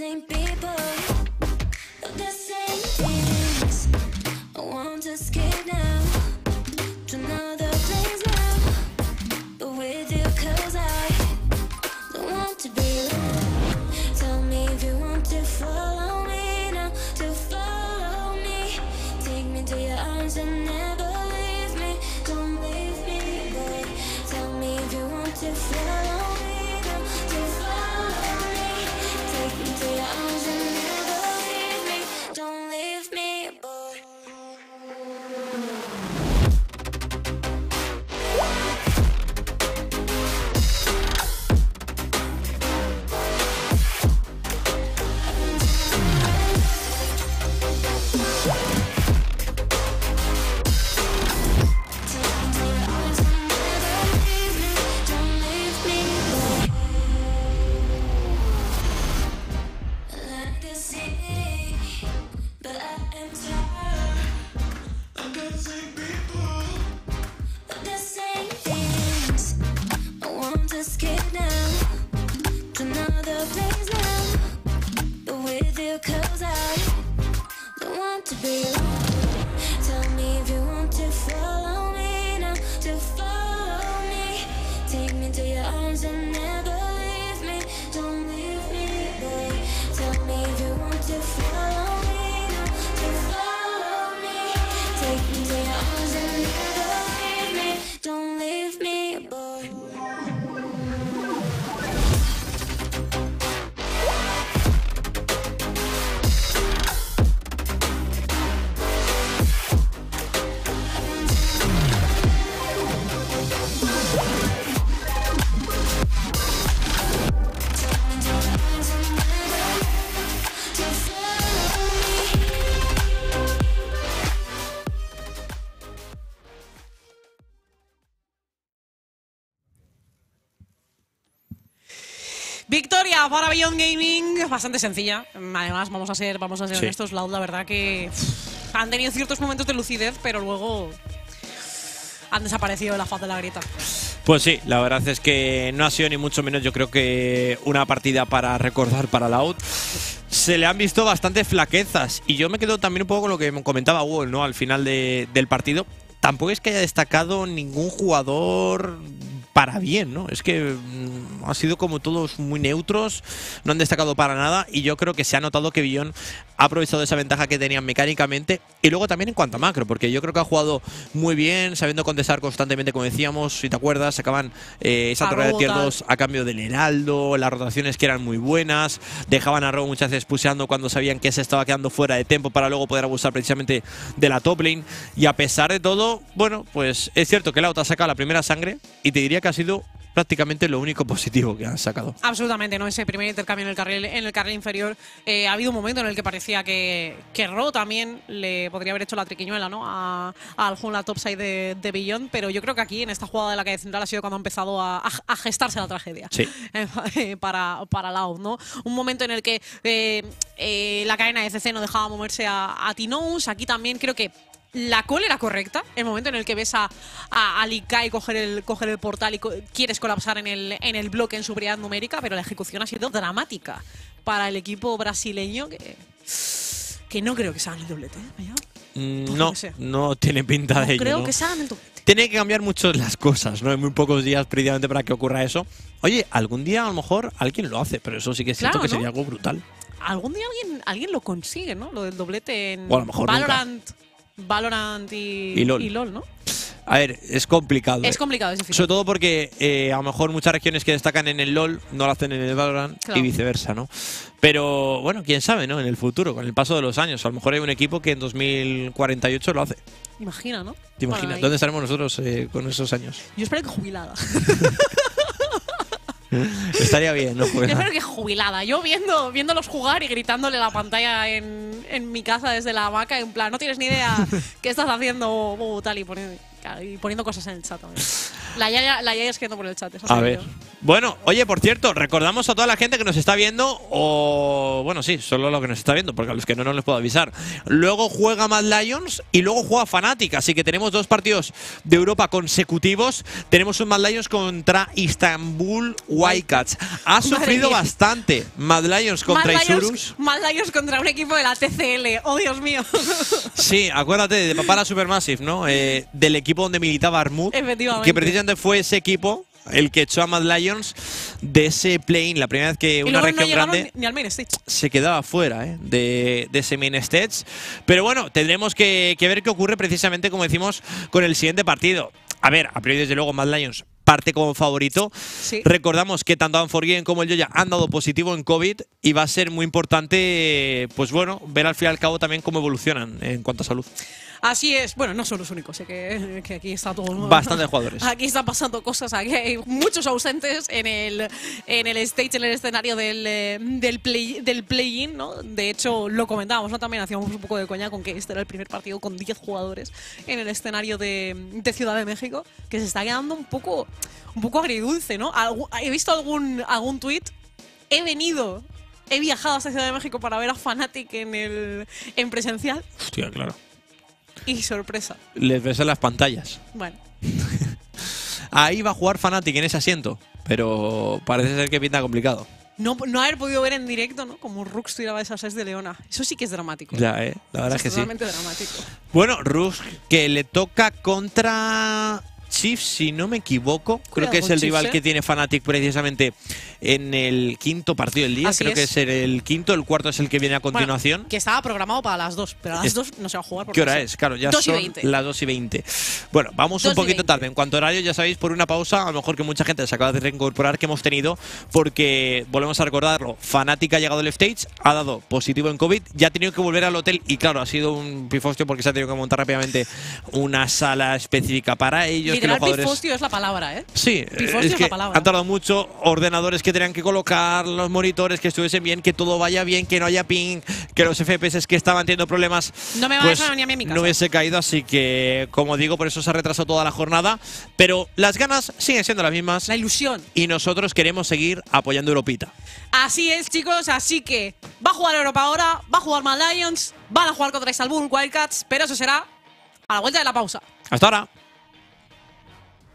Same people, Para Beyond Gaming, bastante sencilla. Además, vamos a ser, vamos a ser Sí. honestos, Loud, la verdad que han tenido ciertos momentos de lucidez, pero luego han desaparecido de la faz de la grieta. Pues sí, la verdad es que no ha sido ni mucho menos yo creo que una partida para recordar para Loud. Se le han visto bastantes flaquezas y yo me quedo también un poco con lo que comentaba Hugo, ¿no? Al final de- del partido. Tampoco es que haya destacado ningún jugador para bien, ¿no? Es que mm, ha sido como todos muy neutros, no han destacado para nada y yo creo que se ha notado que Billon ha aprovechado esa ventaja que tenían mecánicamente y luego también en cuanto a macro, porque yo creo que ha jugado muy bien, sabiendo contestar constantemente, como decíamos, si te acuerdas, sacaban eh, esa torre de tier tal. 2 a cambio del Heraldo, las rotaciones que eran muy buenas, dejaban a Robo muchas veces puseando cuando sabían que se estaba quedando fuera de tiempo para luego poder abusar precisamente de la top lane. Y a pesar de todo, bueno, pues es cierto que Laut ha sacado la primera sangre y te diría que ha sido prácticamente lo único positivo que han sacado. Absolutamente, ¿no? Ese primer intercambio en el carril, en el carril inferior. eh, ha habido un momento en el que parecía que, que Ro también le podría haber hecho la triquiñuela, ¿no? A, al jungla topside de, de pero yo creo que aquí, en esta jugada de la calle central, ha sido cuando ha empezado a, a- a gestarse la tragedia. Sí. Eh, para, para Loud, ¿no? Un momento en el que eh, la cadena de CC no dejaba moverse a, a Tinous. Aquí también creo que la call era correcta. El momento en el que ves a, a, a Likai coger el, coger el portal y co- quieres colapsar en el, en el bloque en superioridad numérica, pero la ejecución ha sido dramática para el equipo brasileño que, que no creo que se hagan el doblete. ¿eh? Mm, Pues no, no tiene pinta No de ello. creo ¿no? que se hagan el doblete. Tiene que cambiar mucho las cosas, ¿no? En muy pocos días precisamente para que ocurra eso. Oye, algún día a lo mejor alguien lo hace, pero eso sí que es cierto Claro, que ¿no? sería algo brutal. Algún día alguien, alguien lo consigue, ¿no? Lo del doblete en O a lo mejor nunca. Valorant, Valorant y, Y LOL. ¿no? A ver, es complicado. Es ¿eh? complicado, es difícil. Sobre todo porque eh, a lo mejor muchas regiones que destacan en el LOL no lo hacen en el Valorant Claro. y viceversa, ¿no? Pero bueno, quién sabe, ¿no? En el futuro, con el paso de los años, a lo mejor hay un equipo que en 2048 lo hace. Imagina, ¿no? ¿Te Bueno, imaginas? ahí- ¿Dónde estaremos nosotros eh, con esos años? Yo espero que jubilada. Estaría bien, ¿no? Yo espero que jubilada. Yo viendo, viéndolos jugar y gritándole la pantalla en, en mi casa desde la hamaca, en plan, no tienes ni idea qué estás haciendo, o tal, y poniendo, y poniendo cosas en el chat también. La Yaya, la Yaya escribiendo por el chat. eso A ver. yo. Bueno, oye, por cierto, recordamos a toda la gente que nos está viendo, o bueno, sí, solo lo que nos está viendo, porque a los que no, no les puedo avisar. Luego juega Mad Lions y luego juega Fnatic, así que tenemos dos partidos de Europa consecutivos. Tenemos un Mad Lions contra Istanbul Wildcats. Ha sufrido bastante Mad Lions contra Mad Isurus. Lions, Mad Lions contra un equipo de la TCL. Oh, Dios mío. Sí, acuérdate de Papara Supermassive, ¿no? Eh, del equipo donde militaba Armut. Efectivamente. Que precisamente fue ese equipo el que echó a Mad Lions de ese play la primera vez que una no región llegaron grande ni, ni al main stage. se quedaba fuera ¿eh? de, de ese main stage. Pero bueno, tendremos que, que ver qué ocurre precisamente, como decimos, con el siguiente partido. A ver, a priori, desde luego, Mad Lions parte como favorito. Sí. Recordamos que tanto Unforgiven como el Yoya han dado positivo en COVID y va a ser muy importante, pues bueno, ver al fin y al cabo también cómo evolucionan en cuanto a salud. Así es. Bueno, no son los únicos. Sé que, que aquí está todo. Bastantes jugadores. Aquí están pasando cosas. Aquí hay muchos ausentes en el, en el stage, en el escenario del, eh, del play del play-in, ¿no? De hecho, lo comentábamos, ¿no? También hacíamos un poco de coña con que este era el primer partido con 10 jugadores en el escenario de, de Ciudad de México, que se está quedando un poco, un poco agridulce, ¿no? Algu- he visto algún, algún tweet. He venido. He viajado hasta Ciudad de México para ver a Fnatic en, el, en presencial Hostia, claro. Y sorpresa. Les ves en las pantallas. Bueno, Ahí va a jugar Fnatic en ese asiento, pero parece ser que pinta complicado. No, no haber podido ver en directo, ¿no? Como Rux tiraba esas seis de Leona. Eso sí que es dramático. Ya, eh. La verdad es que sí. dramático. Bueno, Rusk, que le toca contra Chiefs, si no me equivoco. Creo que es el Chiefs, rival eh. que tiene Fnatic precisamente en el quinto partido del día. Así Creo que es. el quinto, el cuarto es el que viene a continuación. Bueno, que estaba programado para las dos, pero a las Es- dos no se va a jugar. porque ¿Qué hora es? Claro, ya 2 y son 20. las 2 y 20. Bueno, vamos 2 un poquito 20. tarde. En cuanto a horario, ya sabéis, por una pausa, a lo mejor que mucha gente se acaba de reincorporar que hemos tenido, porque volvemos a recordarlo. Fanática ha llegado al stage, ha dado positivo en COVID, ya ha tenido que volver al hotel y claro, ha sido un pifostio porque se ha tenido que montar rápidamente una sala específica para ellos. Que Literal, los jugadores pifostio es la palabra, ¿eh? Sí, Pifostio es es que la palabra. han tardado mucho, ordenadores que tenían que colocar, los monitores que estuviesen bien, que todo vaya bien, que no haya ping, que los FPS que estaban teniendo problemas No me pues, eso ni a mí en mi casa. no hubiese caído, así que como digo, por eso se ha retrasado toda la jornada, pero las ganas siguen siendo las mismas La ilusión. y nosotros queremos seguir apoyando a Europita. Así es, chicos. Así que va a jugar Europa ahora, va a jugar Mad Lions, van a jugar contra Istanbul Wildcats, pero eso será a la vuelta de la pausa. Hasta ahora.